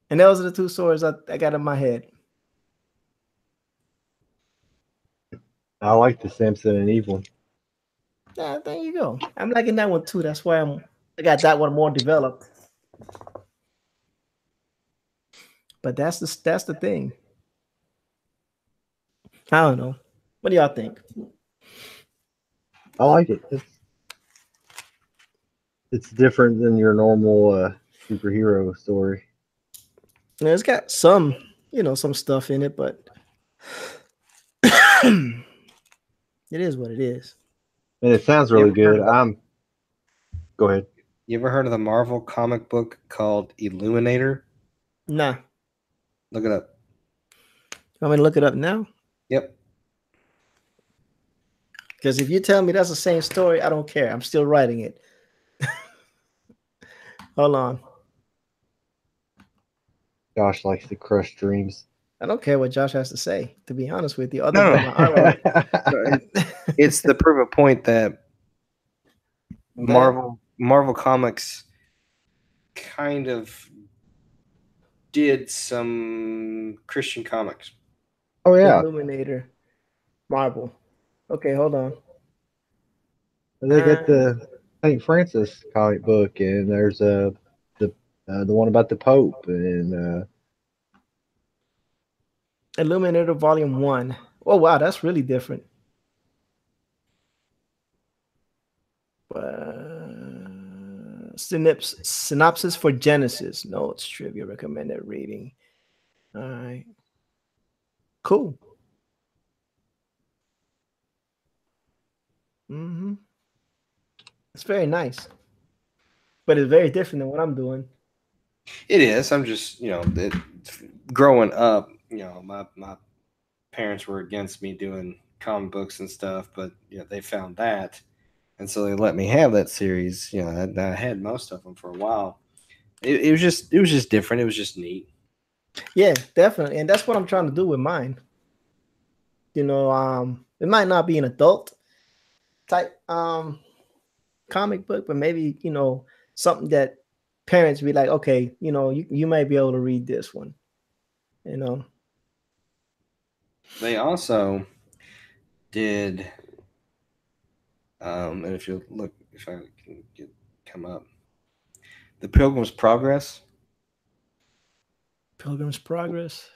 And those are the two stories I, I got in my head. I like the Samson and Eve one. Yeah, there you go. I'm liking that one too. That's why I'm I got that one more developed. But that's the that's the thing. I don't know. What do y'all think? I like it. It's it's different than your normal uh, superhero story. Yeah, it's got some, you know, some stuff in it, but it is what it is. And it sounds really good. I'm. Go ahead. You ever heard of the Marvel comic book called Illuminator? Nah. Look it up. You want me to look it up now? Yep. Because if you tell me that's the same story, I don't care. I'm still writing it. Hold on. Josh likes to crush dreams. I don't care what Josh has to say, to be honest with you. Other No, than. It's the prove a point that Marvel Marvel Comics kind of did some Christian comics. oh yeah, Illuminator. Marvel. Okay, hold on. they got the Saint Francis comic book, and there's uh, the uh, the one about the Pope, and uh, Illuminator Volume 1. Oh, wow, that's really different. Uh, synops- synopsis for Genesis. Notes, trivia, recommended reading. All right. Cool. Mm-hmm. It's very nice. But it's very different than what I'm doing. It is. I'm just, you know, it, growing up, you know, my my parents were against me doing comic books and stuff, but you know, they found that, and so they let me have that series. You know, I, I had most of them for a while. It, it was just, it was just different. It was just neat. Yeah, definitely. And that's what I'm trying to do with mine. You know, um, it might not be an adult type um comic book, but maybe, you know, something that parents be like, okay, you know, you, you might be able to read this one. You know. They also did, um, and if you look, if I can get come up, the Pilgrim's Progress. Pilgrim's Progress.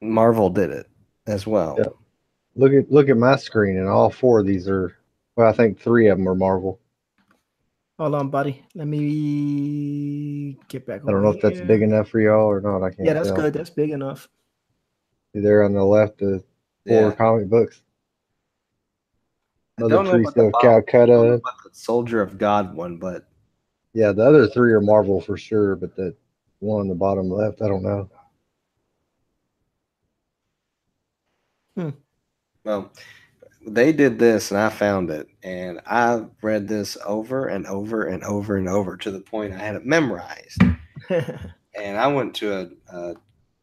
Marvel did it as well. Yep. look at look at my screen, and all four of these are. Well, I think three of them are Marvel. Hold on, buddy. Let me get back. I don't know if that's big enough for y'all or not. I can't. Yeah, that's tell. good. That's big enough. There on the left, the four Yeah. comic books. I don't Another know about the Teresa of bottom. I don't know Calcutta. about the Soldier of God one, but Yeah, the other three are Marvel for sure, but the one on the bottom left, I don't know. Hmm. well, they did this and I found it, and I read this over and over and over and over to the point I had it memorized. and I went to a, a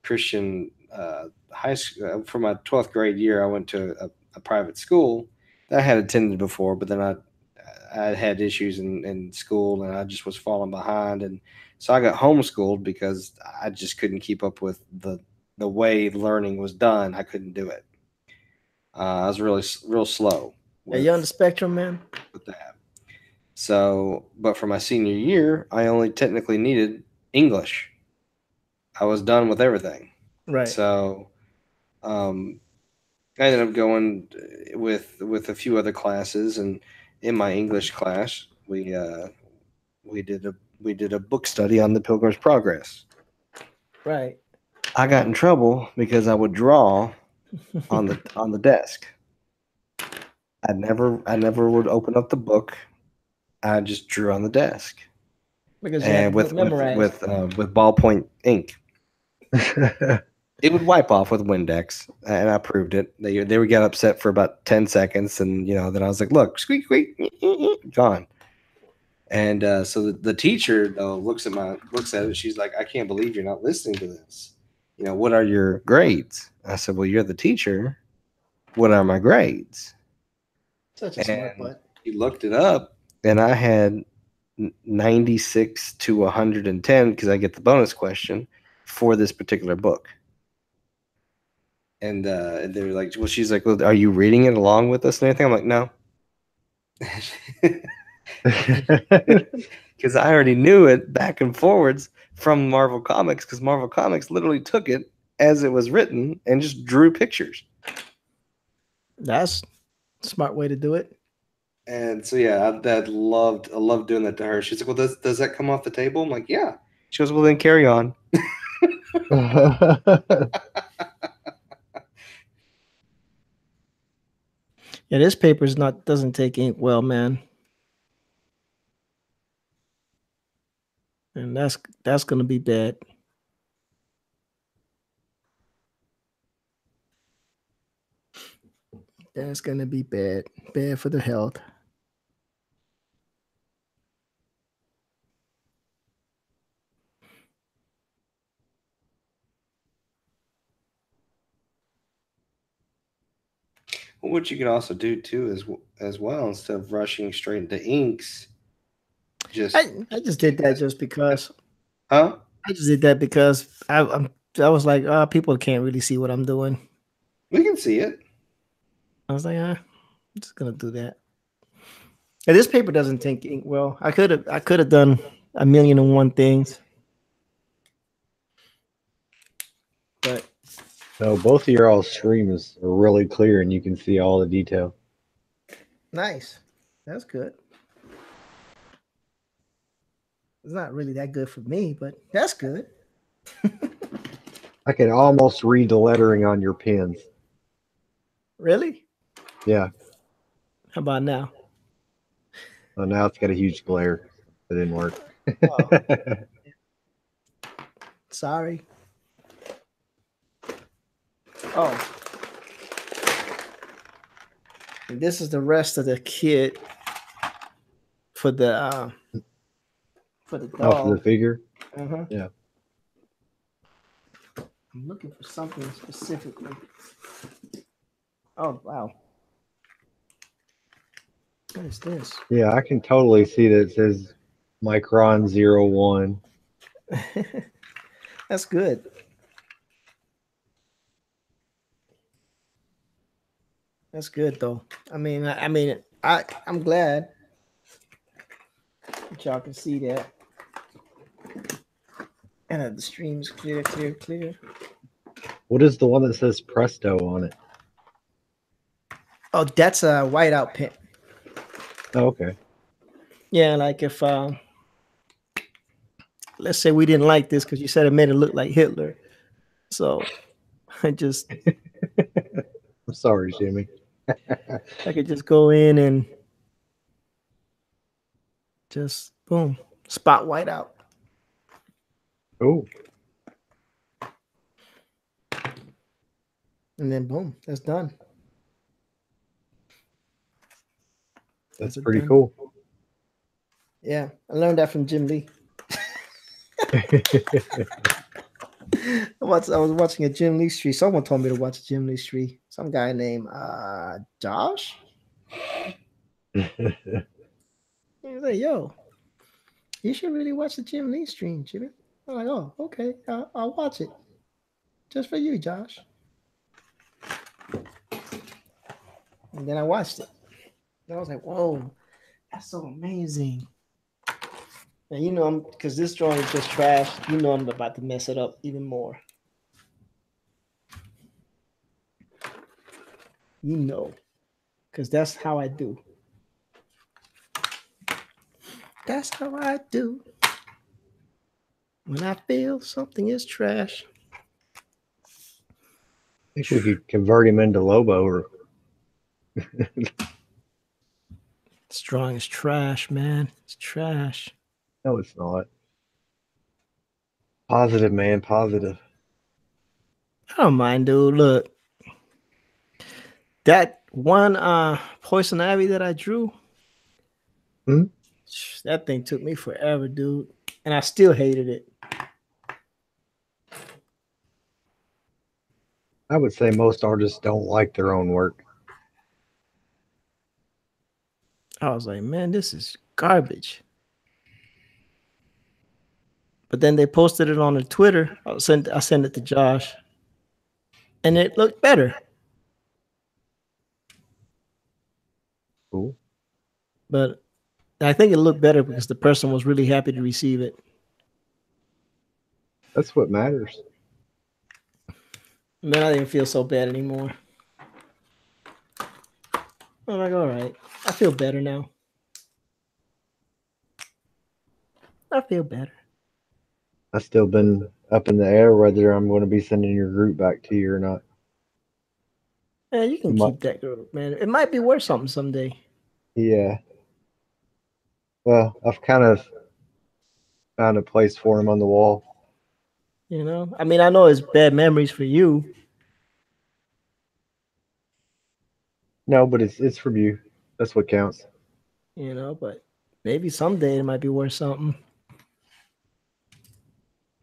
Christian uh, high school for my 12th grade year. I went to a, a private school that I had attended before, but then I I had issues in, in school and I just was falling behind, and so I got homeschooled because I just couldn't keep up with the the way learning was done. I couldn't do it. Uh, I was really real slow. Are you on the spectrum, man? with that. So, but for my senior year, I only technically needed English. I was done with everything. Right. So, um, I ended up going with with a few other classes, and in my English class, we uh, we did a we did a book study on the Pilgrim's Progress. right. I got in trouble because I would draw on the on the desk. I never I never would open up the book. I just drew on the desk Because you had and with with with, uh, with ballpoint ink. It would wipe off with Windex, and I proved it. They they would get upset for about ten seconds, and you know then I was like, "Look, squeak squeak, gone." And uh, so the, the teacher though looks at my looks at it. She's like, "I can't believe you're not listening to this. You know, what are your grades?" I said, "Well, you're the teacher. What are my grades?" Such a smart butt. he looked it up and I had 96 to 110 because I get the bonus question for this particular book. And uh, they were like, well, she's like, well, are you reading it along with us and anything? I'm like, no. Because I already knew it back and forwards from Marvel Comics because Marvel Comics literally took it as it was written and just drew pictures. That's a smart way to do it. And so yeah, I, that loved I loved doing that to her. She's like, "Well, does does that come off the table?" I'm like, "Yeah." She goes, "Well, then carry on." Yeah, this paper's not doesn't take ink well, man. And that's that's gonna be bad. That's gonna be bad. Bad for the health. What you could also do too is as well instead of rushing straight into inks, just I, I just did that just because huh? I just did that because I I'm, I was like, oh, people can't really see what I'm doing. We can see it. I was like, ah, I'm just gonna do that. And this paper doesn't take ink well. I could have I could have done a million and one things. But So both of your all streams are really clear and you can see all the detail. nice. That's good. It's not really that good for me, but that's good. I can almost read the lettering on your pins. Really? Yeah. How about now? So now it's got a huge glare. It didn't work. Oh, sorry. Oh. And this is the rest of the kit for the uh, for the oh, for the figure. uh-huh. Yeah. I'm looking for something specifically. Oh wow. What is this? Yeah, I can totally see that it says Micron Zero One. That's good. That's good though. I mean, I, I mean, I I'm glad that y'all can see that. And that the stream's clear, clear, clear. What is the one that says Presto on it? Oh, that's a whiteout pen. Oh, okay. Yeah, like if um, let's say we didn't like this because you said it made it look like Hitler, so I just I'm sorry, Jimmy. I could just go in and just boom, spot white out. Oh, And then boom, that's done. that's it pretty done? cool. Yeah, I learned that from Jim Lee. I was watching a Jim Lee stream. Someone told me to watch a Jim Lee stream. Some guy named uh Josh. He was like, "Yo, you should really watch the Jim Lee stream, Jimmy." I'm like, "Oh, okay, I'll, I'll watch it just for you, Josh." And then I watched it. And I was like, "Whoa, that's so amazing!" And you know, I'm because this drawing is just trash. You know, I'm about to mess it up even more. You know, because that's how I do. That's how I do. When I feel something is trash. I think we could convert him into Lobo or Strong is trash, man. It's trash. No, it's not. Positive, man. Positive. I don't mind, dude. Look, that one uh poison ivy that I drew, Hmm? that thing took me forever, dude, and I still hated it. I would say most artists don't like their own work. I was like, man, this is garbage. But then they posted it on the Twitter. I sent I sent it to Josh, and it looked better. Cool. But I think it looked better because the person was really happy to receive it. That's what matters. And then I didn't feel so bad anymore. I'm like, all right, I feel better now. I feel better. I've still been up in the air whether I'm going to be sending your group back to you or not. Yeah, you can keep that group, man. It might be worth something someday. Yeah. Well, I've kind of found a place for him on the wall. You know, I mean, I know it's bad memories for you. No, but it's it's from you. That's what counts. You know, but maybe someday it might be worth something.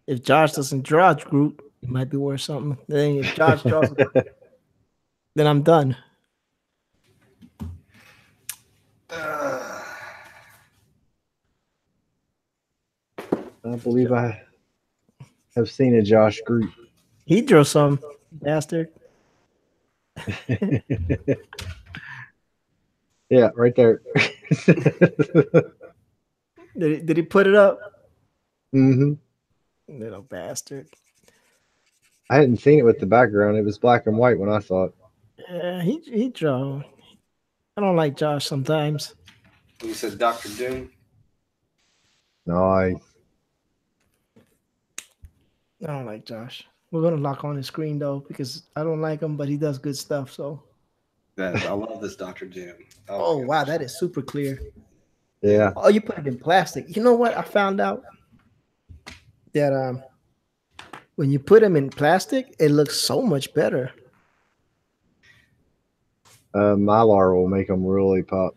If Josh doesn't draw a group, it might be worth something. Then if Josh draws, then I'm done. I believe I have seen a Josh group. He drew some bastard. yeah, right there. Did he, did he put it up? hmm Little bastard. I hadn't seen it with the background. It was black and white when I saw it. Yeah, he he draw. I don't like Josh sometimes. You said Doctor Doom. Nice. I I don't like Josh. We're gonna lock on his screen though because I don't like him, but he does good stuff. So. That I love this Doctor Doom. Oh my wow, that is super clear. Yeah. Oh, you put it in plastic. You know what? I found out that um, when you put them in plastic, it looks so much better. Uh, Mylar will make them really pop.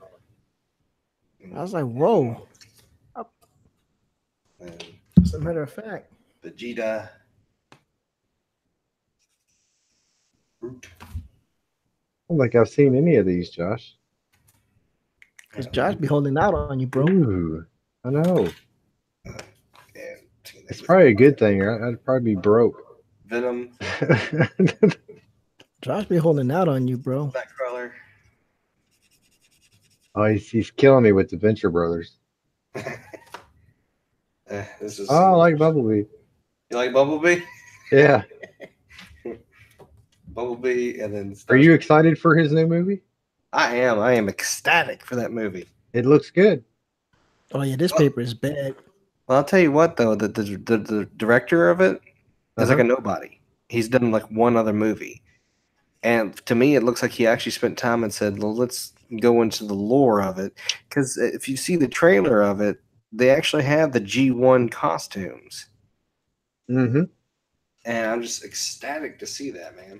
I was like, whoa. And As a matter of fact, Vegeta. Groot. I don't think I've seen any of these, Josh. because Josh be holding out on you, bro. Ooh, I know. And It's probably a good thing. right? I'd probably be broke. Venom, Josh be holding out on you, bro. Nightcrawler. oh, he's, he's killing me with the Venture Brothers. Eh, this is Oh, I like Bumblebee. you like Bumblebee? Yeah. Bumblebee, and then Are you excited for his new movie? I am. I am ecstatic for that movie. It looks good. Oh yeah, this paper is bad. Well, I'll tell you what though, the the, the, the director of it is like a nobody. He's done like one other movie, and to me, it looks like he actually spent time and said, well, "Let's go into the lore of it." Because if you see the trailer of it, they actually have the G one costumes, Mm-hmm. and I'm just ecstatic to see that man.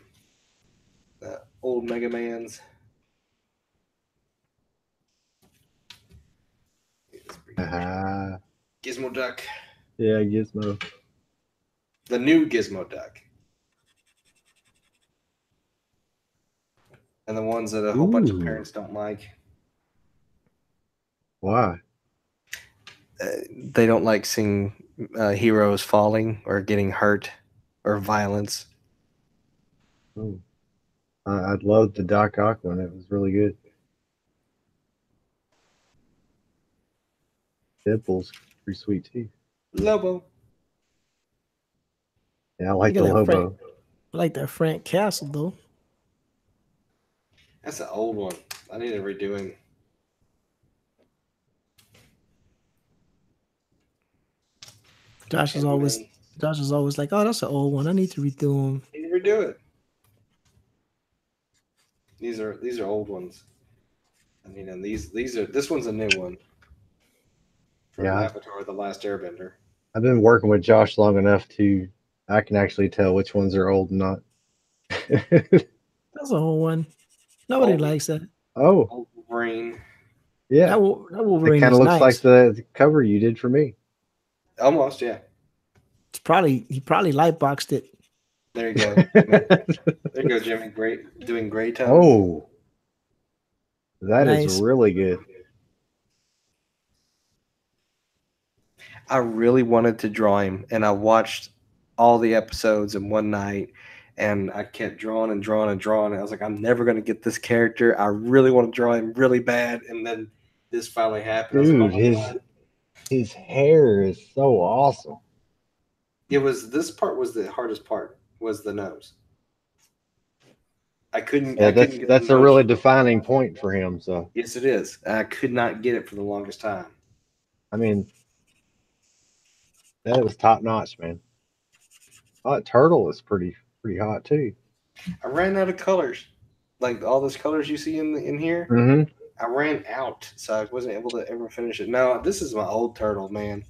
The old Mega Man's. Uh, Gizmoduck, yeah, Gizmo. the new Gizmoduck, and the ones that a whole bunch of parents don't like. Why? uh, they don't like seeing uh, heroes falling or getting hurt or violence. Oh. I, I'd love the Doc Ock one. It was really good. Deadpool's pretty sweet too. Lobo. Yeah, I like the Look at that Lobo. I like that Frank Castle though. That's an old one. I need a redoing. Josh is always Josh is always like, oh, that's an old one. I need to redo him. need to redo it. These are these are old ones. I mean, and these these are this one's a new one. From Yeah. Avatar: The Last Airbender. I've been working with Josh long enough to I can actually tell which ones are old and not. That's an old one. Nobody Old. likes that. oh, Old Wolverine. yeah. That, Wo- that It Wolverine kind of looks nice. like the, the cover you did for me. Almost, yeah. It's probably he probably light boxed it. There you go. there you go, Jimmy. Great, doing great time. oh, that is Nice. really good. I really wanted to draw him, and I watched all the episodes in one night, and I kept drawing and drawing and drawing. And I was like, I'm never going to get this character. I really want to draw him really bad, and then this finally happened. Dude, like, oh his God. his hair is so awesome. it was this part was the hardest part was the nose. I couldn't. Yeah, I couldn't that's get that's a really defining point for him. So Yes, it is. I could not get it for the longest time. I mean, that was top notch, man. Oh, that turtle is pretty pretty hot too. I ran out of colors, like all those colors you see in the, in here. Mm-hmm. I ran out, so I wasn't able to ever finish it. Now this is my old turtle, man.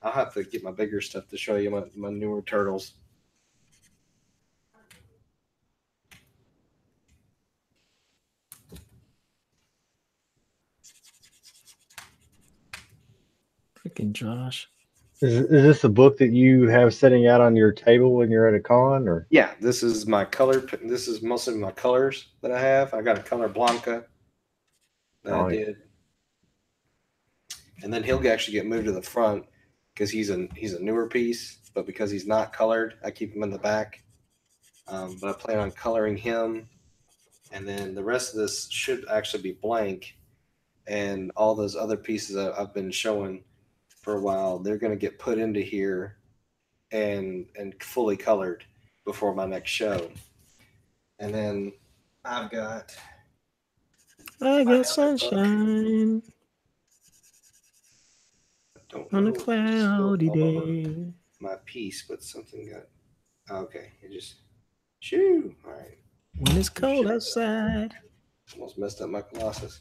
I'll have to get my bigger stuff to show you my, my newer turtles. Freaking Josh. Is, is this a book that you have sitting out on your table when you're at a con, or Yeah, this is my color. This is mostly my colors that I have. I got a color Blanca that Oh, I did, and then he'll actually get moved to the front because he's a he's a newer piece. But because he's not colored, I keep him in the back. Um, but I plan on coloring him, and then the rest of this should actually be blank, and all those other pieces that I've been showing for a while, they're going to get put into here and and fully colored before my next show. And then I've got I got sunshine don't on a know, cloudy spilled all over day. My piece, but something got okay. It just shoo. All right, When it's cold outside. almost messed up my Colossus.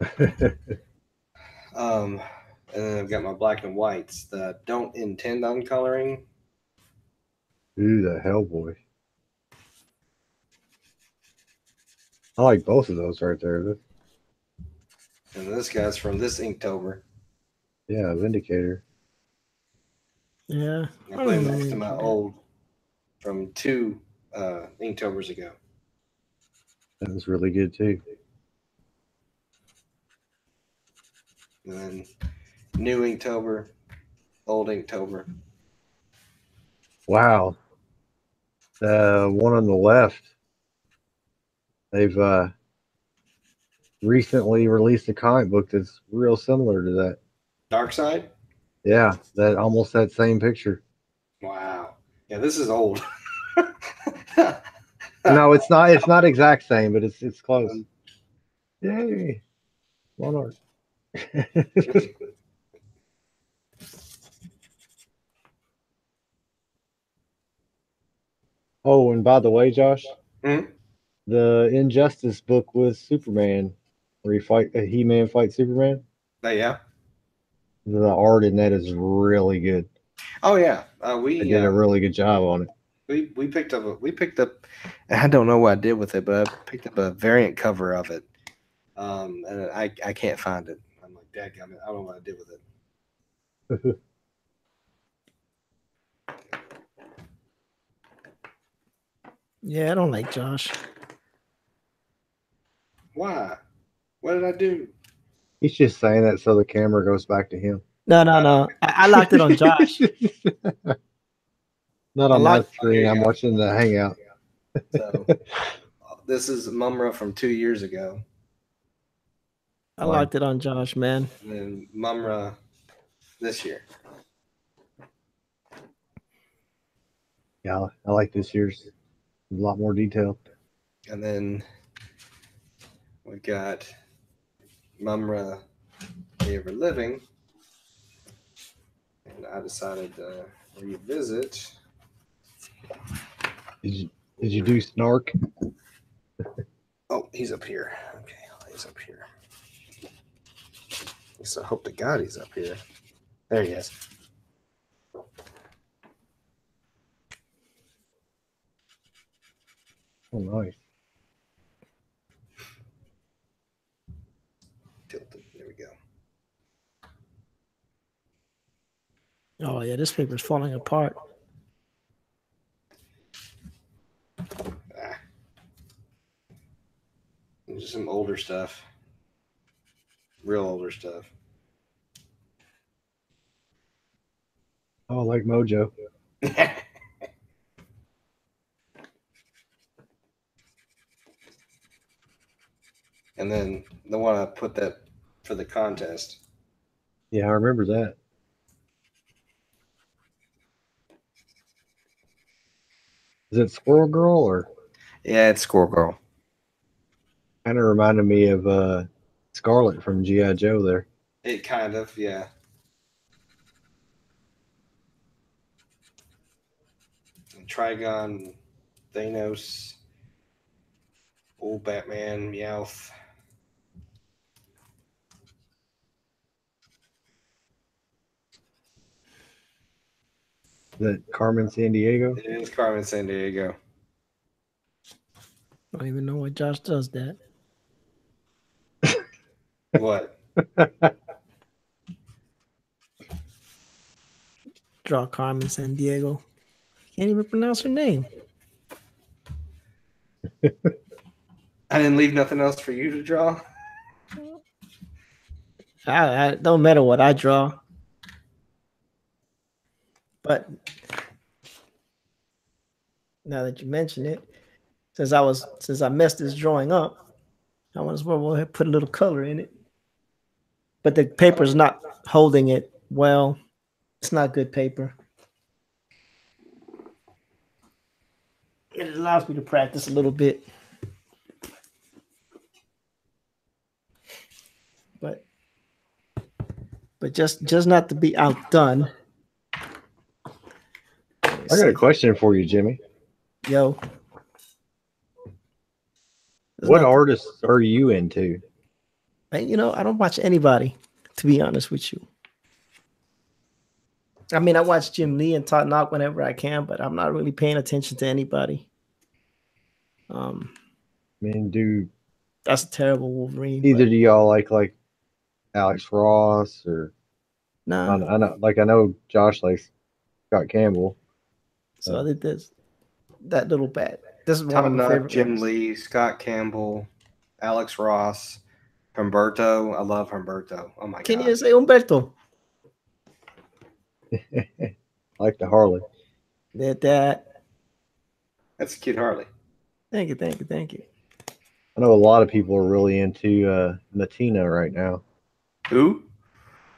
Um, and then I've got my black and whites that don't intend on coloring. Ooh, the Hellboy. I like both of those right there. And this guy's from this Inktober. Yeah, Vindicator. Yeah. I put him next to my old from two uh, Inktobers ago. That was really good too. And then new Inktober, old Inktober. Wow. The one on the left, they've uh, recently released a comic book that's real similar to that. Darkseid? Yeah, that almost that same picture. Wow. Yeah, this is old. No, it's not. It's not exact same, but it's it's close. Yay! One oh, and by the way, Josh, Hmm? the Injustice book with Superman, where he fight uh, He Man fight Superman. Oh, yeah. The art in that is really good. Oh yeah. Uh, They we did a uh, really good job on it. we we picked up a, we picked up I don't know what I did with it, but I picked up a variant cover of it. Um and I I can't find it. I'm like, Dad, I don't know what I did with it. Yeah, I don't like Josh. Why? What did I do? He's just saying that so the camera goes back to him. No, no, no. I, I locked it on Josh. Not I on my screen. I'm watching the Hangout. So this is Mumm-Ra from two years ago. I locked it on Josh, man. And then Mumm-Ra this year. Yeah, I like this year's. A lot more detail. And then we got Mumm-Ra Day of Living. And I decided to revisit. Did you, did you do Snark? Oh, he's up here. Okay, he's up here. So I hope to God he's up here. There he is. Oh, nice. Tilted. There we go. Oh yeah, this paper's falling apart. Ah. Just some older stuff. Real older stuff. Oh, like Mojo. and then the one I put that for the contest. Yeah, I remember that. Is it Squirrel Girl or Yeah, it's Squirrel Girl. kind of reminded me of uh, Scarlet from GI Joe there. It kind of, yeah. And Trigon, Thanos, old Batman, Meowth. That Carmen Sandiego? It is Carmen Sandiego. I don't even know why Josh does that. What? draw Carmen Sandiego. Can't even pronounce her name. I didn't leave nothing else for you to draw. I, I don't matter what I draw. But now that you mention it, since I was since I messed this drawing up, I might as well ahead put a little color in it. But the paper's not holding it well. It's not good paper. It allows me to practice a little bit. But but just just not to be outdone. I got a question for you, Jimmy. Yo. What not- artists are you into? Man, you know, I don't watch anybody, to be honest with you. I mean, I watch Jim Lee and Todd Knock whenever I can, but I'm not really paying attention to anybody. Um, I mean, do that's a terrible Wolverine. either but do y'all like like Alex Ross or no? nah, I know like I know Josh likes Scott Campbell. so I did this. That little bat. This is one of Tom my favorite. Jim ones. Lee, Scott Campbell, Alex Ross, Humberto. I love Humberto. Oh my Can god. Can you say Humberto? I like the Harley. That that. That's a cute Harley. Thank you, thank you, thank you. I know a lot of people are really into uh Mattina right now. Who?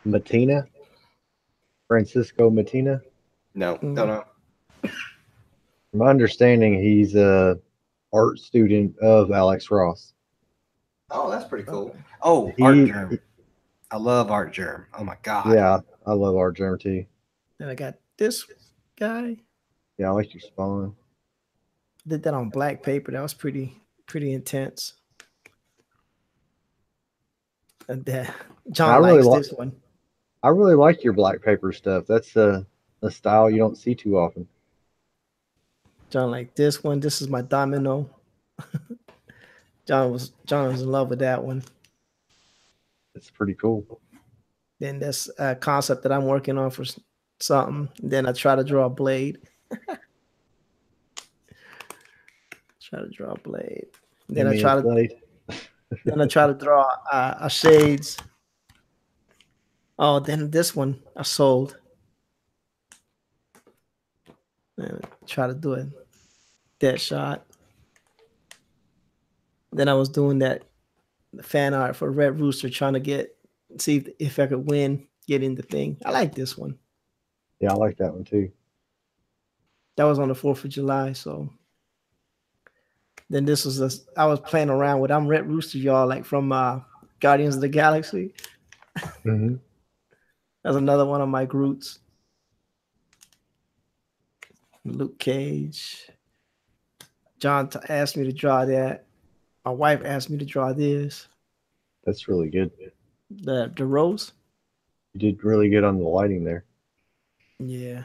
Mattina? Francisco Mattina? No, Mm. don't know. From my understanding, he's a art student of Alex Ross. Oh, that's pretty cool. Oh, He- Art Germ. I love Artgerm. Oh my god. Yeah, I love Artgerm too. Then I got this guy. Yeah, I like your spawn. Did that on black paper. That was pretty pretty intense. And that John I really likes li- this one. I really like your black paper stuff. That's uh, a style you don't see too often. John like this one. This is my domino. John was John was in love with that one. It's pretty cool. Then that's a concept that I'm working on for something. Then I try to draw a blade. try to draw a blade. Then I try to then I try to draw uh, a shades. Oh, then this one I sold. And try to do it. That shot. Then I was doing that fan art for Red Rooster, trying to get see if, I could win, get in the thing. I like this one. Yeah, I like that one too. That was on the Fourth of July, so. Then this was a, I was playing around with I'm Red Rooster, y'all, like from uh, Guardians of the Galaxy. hmm That's another one of my Groots. Luke Cage. John t- asked me to draw that. My wife asked me to draw this. That's really good. The the rose. You did really good on the lighting there. Yeah.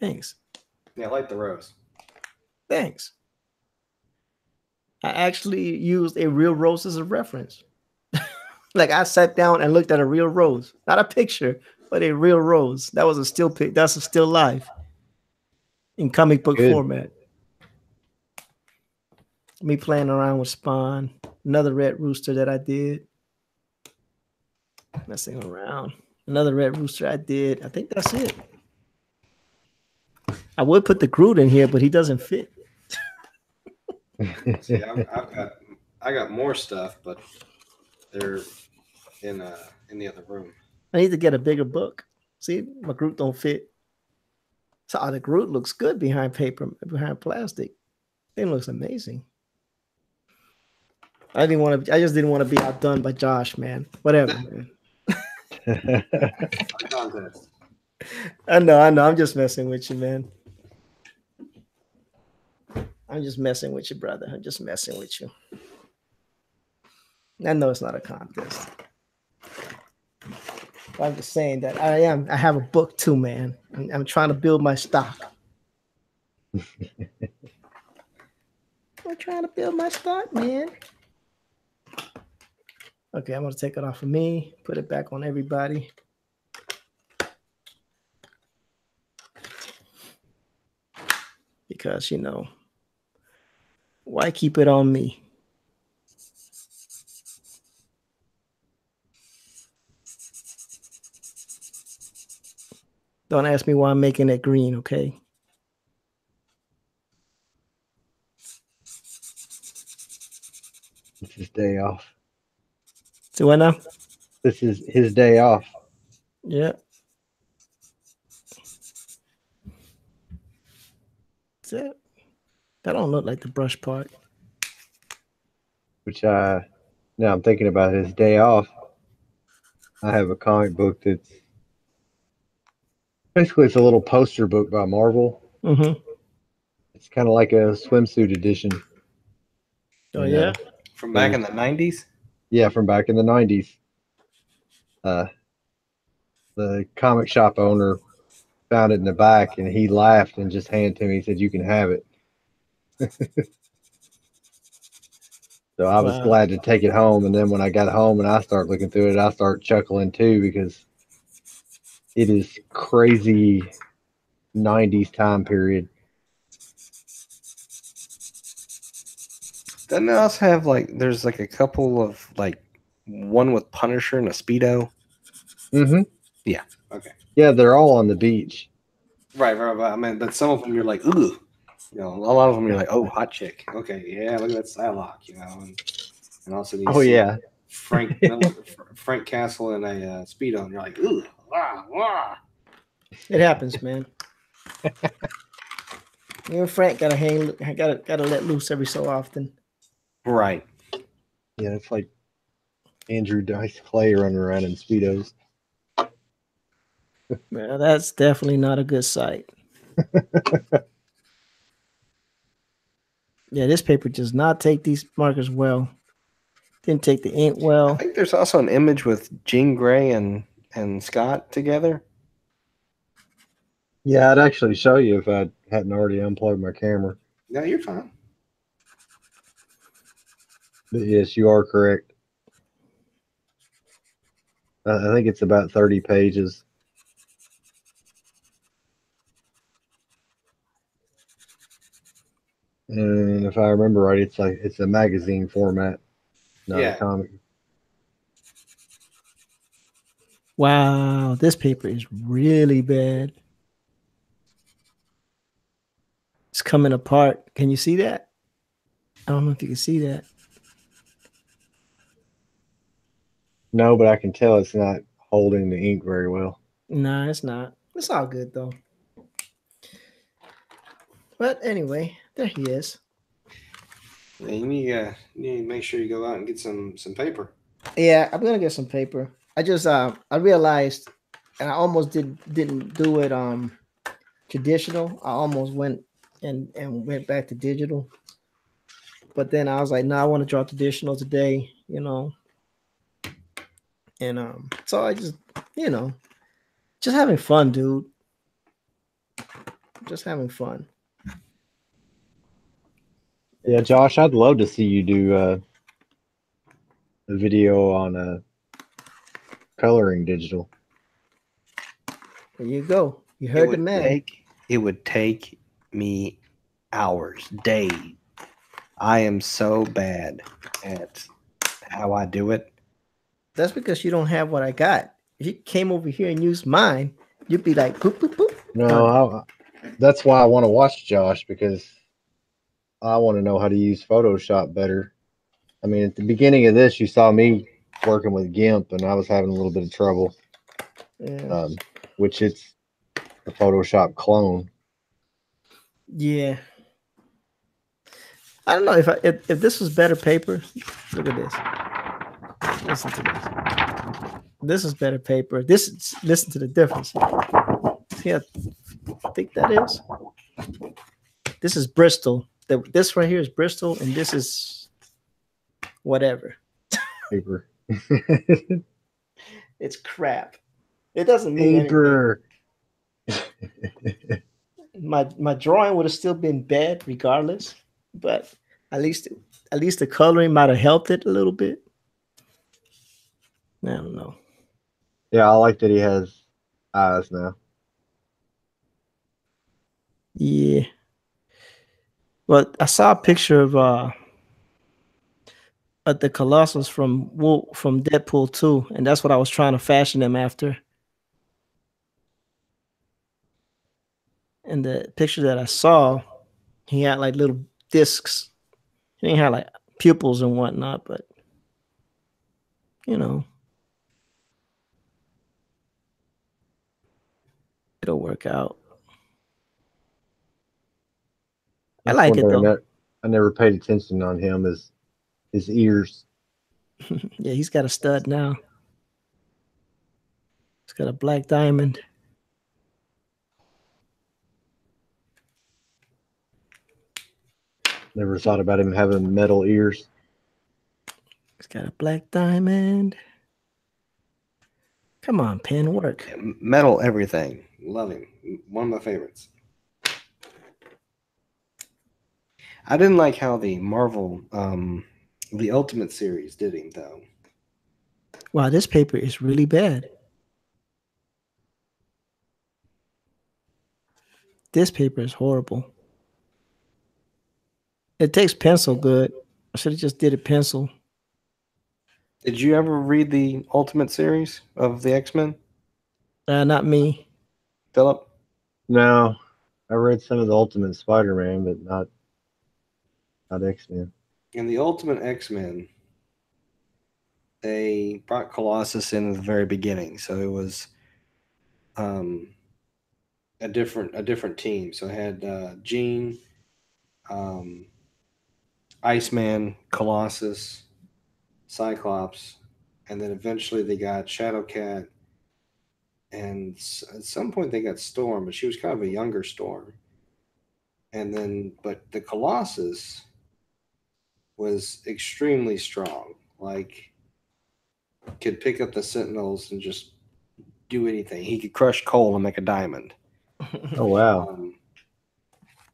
Thanks. Yeah, I like the rose. Thanks. I actually used a real rose as a reference. like I sat down and looked at a real rose, not a picture, but a real rose. That was a still pic. That's a still life in comic book Good. format. Me playing around with Spawn, another red rooster that I did. Messing around. Another red rooster I did. I think that's it. I would put the Groot in here, but he doesn't fit. See, I've, I've got I got more stuff, but they're in uh in the other room. I need to get a bigger book. See, my Groot don't fit. So oh, the Groot looks good behind paper, behind plastic. Thing looks amazing. I didn't want to. I just didn't want to be outdone by Josh, man. Whatever. Man. I know, I know. I'm just messing with you, man. I'm just messing with you, brother. I'm just messing with you. I know it's not a contest. But I'm just saying that I am. I have a book too, man. I'm, I'm trying to build my stock. I'm trying to build my stock, man. Okay, I'm gonna take it off of me, put it back on everybody. Because, you know, why keep it on me? Don't ask me why I'm making it green, okay? It's his day off. So what now? This is his day off. Yeah. That's it. That don't look like the brush part. which I now I'm thinking about his day off. I have a comic book that's basically it's a little poster book by Marvel. Mm-hmm. It's kind of like a swimsuit edition. Oh Yeah. yeah. From back in the nineties. Yeah, from back in the nineties. Uh, the comic shop owner found it in the back, and he laughed and just handed it to me. He said, "You can have it." so I was Wow. glad to take it home. And then when I got home and I start looking through it, I start chuckling too because it is crazy '90s time period. Doesn't it also have like there's like a couple of like one with Punisher and a Speedo? Mm-hmm. Yeah, okay. Yeah, they're all on the beach. Right, right, right. I mean, but some of them you're like, ooh, you know, a lot of them you're like, oh, hot chick. Okay, yeah, look at that Psylocke, you know, and, and also you Oh yeah, Frank Frank Castle and a uh, Speedo, and you're like, ooh, wah, wah. It happens, man. you and Frank gotta hang gotta gotta let loose every so often. Right. yeah. It's like Andrew Dice Clay running around in speedos. Well, that's definitely not a good sight. yeah, this paper does not take these markers well. Didn't take the ink well. I think there's also an image with Jean Grey and and Scott together. Yeah, I'd actually show you if I hadn't already unplugged my camera. No, you're fine. But yes, you are correct. I think it's about 30 pages. And if I remember right, it's like it's a magazine format, not Yeah. a comic. Wow, this paper is really bad. It's coming apart. Can you see that? I don't know if you can see that. No, but I can tell it's not holding the ink very well. No, it's not. It's all good though. But anyway, there he is. Yeah, you need, uh, you need to make sure you go out and get some some paper. Yeah, I'm gonna get some paper. I just uh I realized and I almost did didn't do it um traditional. I almost went and and went back to digital. But then I was like, no, I want to draw traditional today, you know. And um so I just, you know, just having fun, dude. Just having fun. Yeah, Josh, I'd love to see you do uh, a video on uh, coloring digital. There you go. You heard the man. Take, it would take me hours, days. I am so bad at how I do it. That's because you don't have what I got. If you came over here and used mine, you'd be like, boop, boop, boop. No, I, that's why I want to watch Josh because I want to know how to use Photoshop better. I mean, at the beginning of this, you saw me working with GIMP, and I was having a little bit of trouble, Yeah. um, which it's a Photoshop clone. yeah. I don't know if I if, if this was better paper. Look at this. Listen to this. This is better paper. This is listen to the difference. See, I think that is. This is Bristol. The, this right here is Bristol, and this is whatever. Paper. It's crap. It doesn't mean. Paper. my my drawing would have still been bad regardless, but at least at least the coloring might have helped it a little bit. I don't know. Yeah, I like that he has eyes now. Yeah. But I saw a picture of uh of the Colossus from from Deadpool 2, and that's what I was trying to fashion him after. And the picture that I saw, he had like little discs. He didn't like pupils and whatnot, but you know, it'll work out. I That's like it thing though. that I never paid attention on him is his ears. Yeah, he's got a stud now. He's got a black diamond. Never thought about him having metal ears. He's got a black diamond. Come on, pen work. Metal everything. Love him. One of my favorites. I didn't like how the Marvel, um, the Ultimate series did him though. Wow, this paper is really bad. This paper is horrible. It takes pencil good. I should have just did a pencil. Did you ever read the Ultimate series of the X Men, Uh, not me. Philip? No, I read some of the Ultimate Spider-Man, but not not X-Men. In the Ultimate X Men, they brought Colossus in at the very beginning, so it was um, a different a different team. So it had uh, Jean, um, Iceman, Colossus, Cyclops, and then eventually they got Shadowcat, and at some point they got Storm, but she was kind of a younger Storm. And then, but the Colossus was extremely strong. Like, could pick up the Sentinels and just do anything. He could crush coal and make a diamond. Oh wow! Um,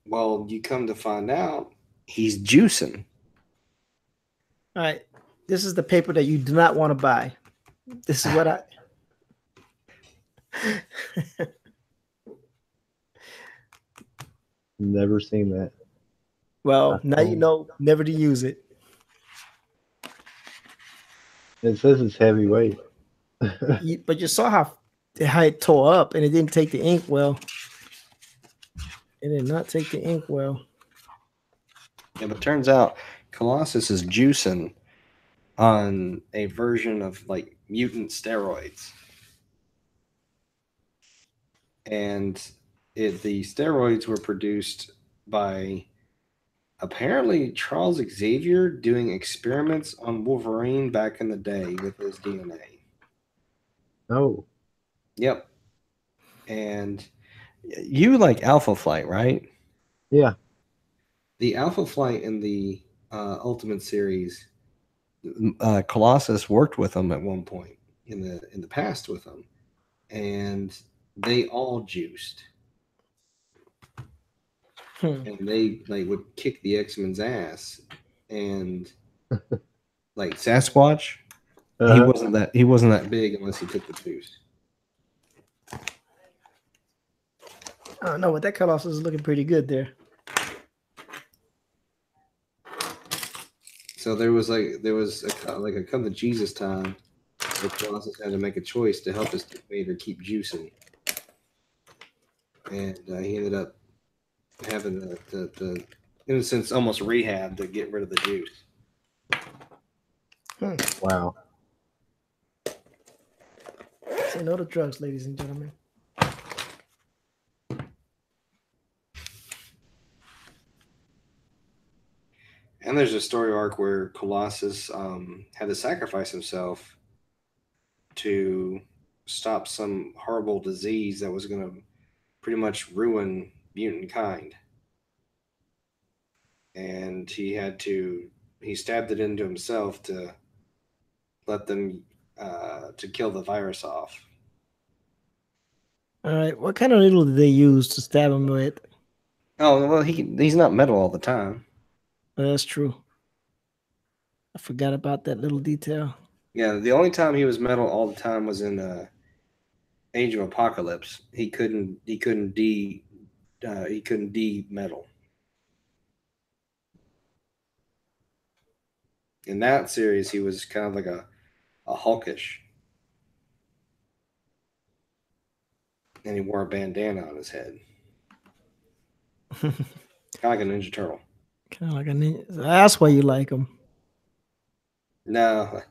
well, you come to find out, he's juicing. All right. This is the paper that you do not want to buy. This is what I. Never seen that. well, now you know never to use it. It says it's heavyweight. You, but you saw how how it tore up, and it didn't take the ink well. It did not take the ink well. Yeah, but turns out Colossus is juicing on a version of like mutant steroids. And it, the steroids were produced by apparently Charles Xavier doing experiments on Wolverine back in the day with his DNA. Oh, Yep. And you like Alpha Flight, right? yeah. the Alpha Flight in the uh, Ultimate series, uh, Colossus worked with them at one point in the in the past with them, and they all juiced, Hmm. and they like would kick the X Men's ass, and like Sasquatch, he Uh-huh. wasn't that he wasn't that big unless he took the juice. I don't know, but that Colossus is looking pretty good there. So there was like there was a, like a come to Jesus time where Colossus had to make a choice to help his teammate or keep juicing, and uh, he ended up having the, the, the in a sense almost rehab to get rid of the juice. Wow. Say no to drugs, ladies and gentlemen. And there's a story arc where Colossus um, had to sacrifice himself to stop some horrible disease that was going to pretty much ruin mutant kind. And he had to, he stabbed it into himself to let them, uh, to kill the virus off. All right, what kind of needle did they use to stab him with? Oh, well, he, he's not metal all the time. That's true. I forgot about that little detail. Yeah, the only time he was metal all the time was in uh, Age of Apocalypse, he couldn't he couldn't de uh, he couldn't de metal. In that series, he was kind of like a a hawkish, and he wore a bandana on his head, kind of like a Ninja Turtle. Kind of like a ninja. That's why you like him. No,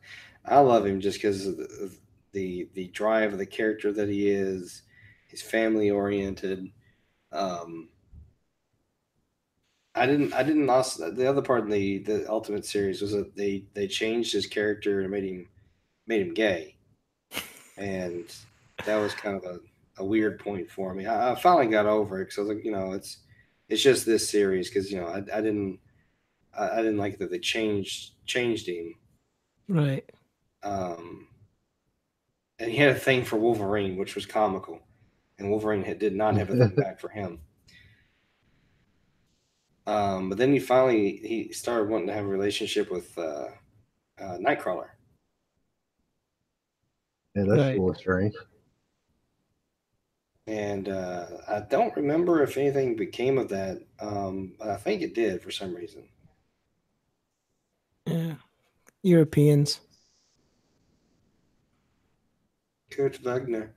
I love him just because of the, the the drive of the character that he is. He's family oriented. Um, I didn't. I didn't also. The other part in the the Ultimate series was that they they changed his character and made him made him gay, and that was kind of a, a weird point for me. I, I finally got over it because I was like, you know, it's it's just this series because you know I, I didn't I, I didn't like that they changed changed him. Right. Um, and he had a thing for Wolverine, which was comical, and Wolverine had, did not have a thing back for him. Um, but then he finally he started wanting to have a relationship with uh, uh, Nightcrawler. Yeah, that's Right. a little strange. And uh, I don't remember if anything became of that. Um, but I think it did for some reason. Yeah. Europeans. Kurt Wagner.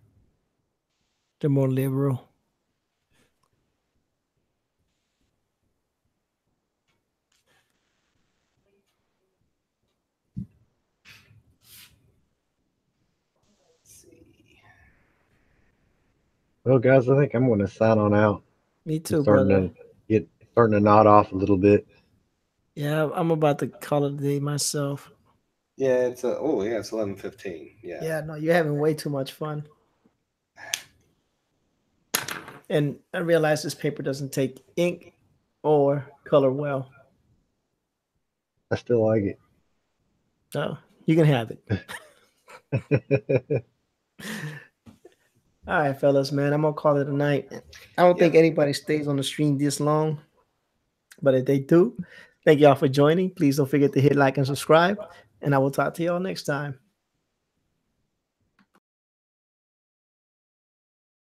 They're more liberal. Well, guys, I think I'm going to sign on out. Me It's too, starting brother. to get starting to nod off a little bit. Yeah, I'm about to call it a day myself. Yeah, it's uh, oh yeah, it's eleven fifteen. Yeah. Yeah, no, you're having way too much fun. And I realize this paper doesn't take ink or color well. I still like it. So you can have it. All right, fellas, man. I'm gonna call it a night. I don't think anybody stays on the stream this long, but if they do, thank y'all for joining. Please don't forget to hit like and subscribe, and I will talk to y'all next time.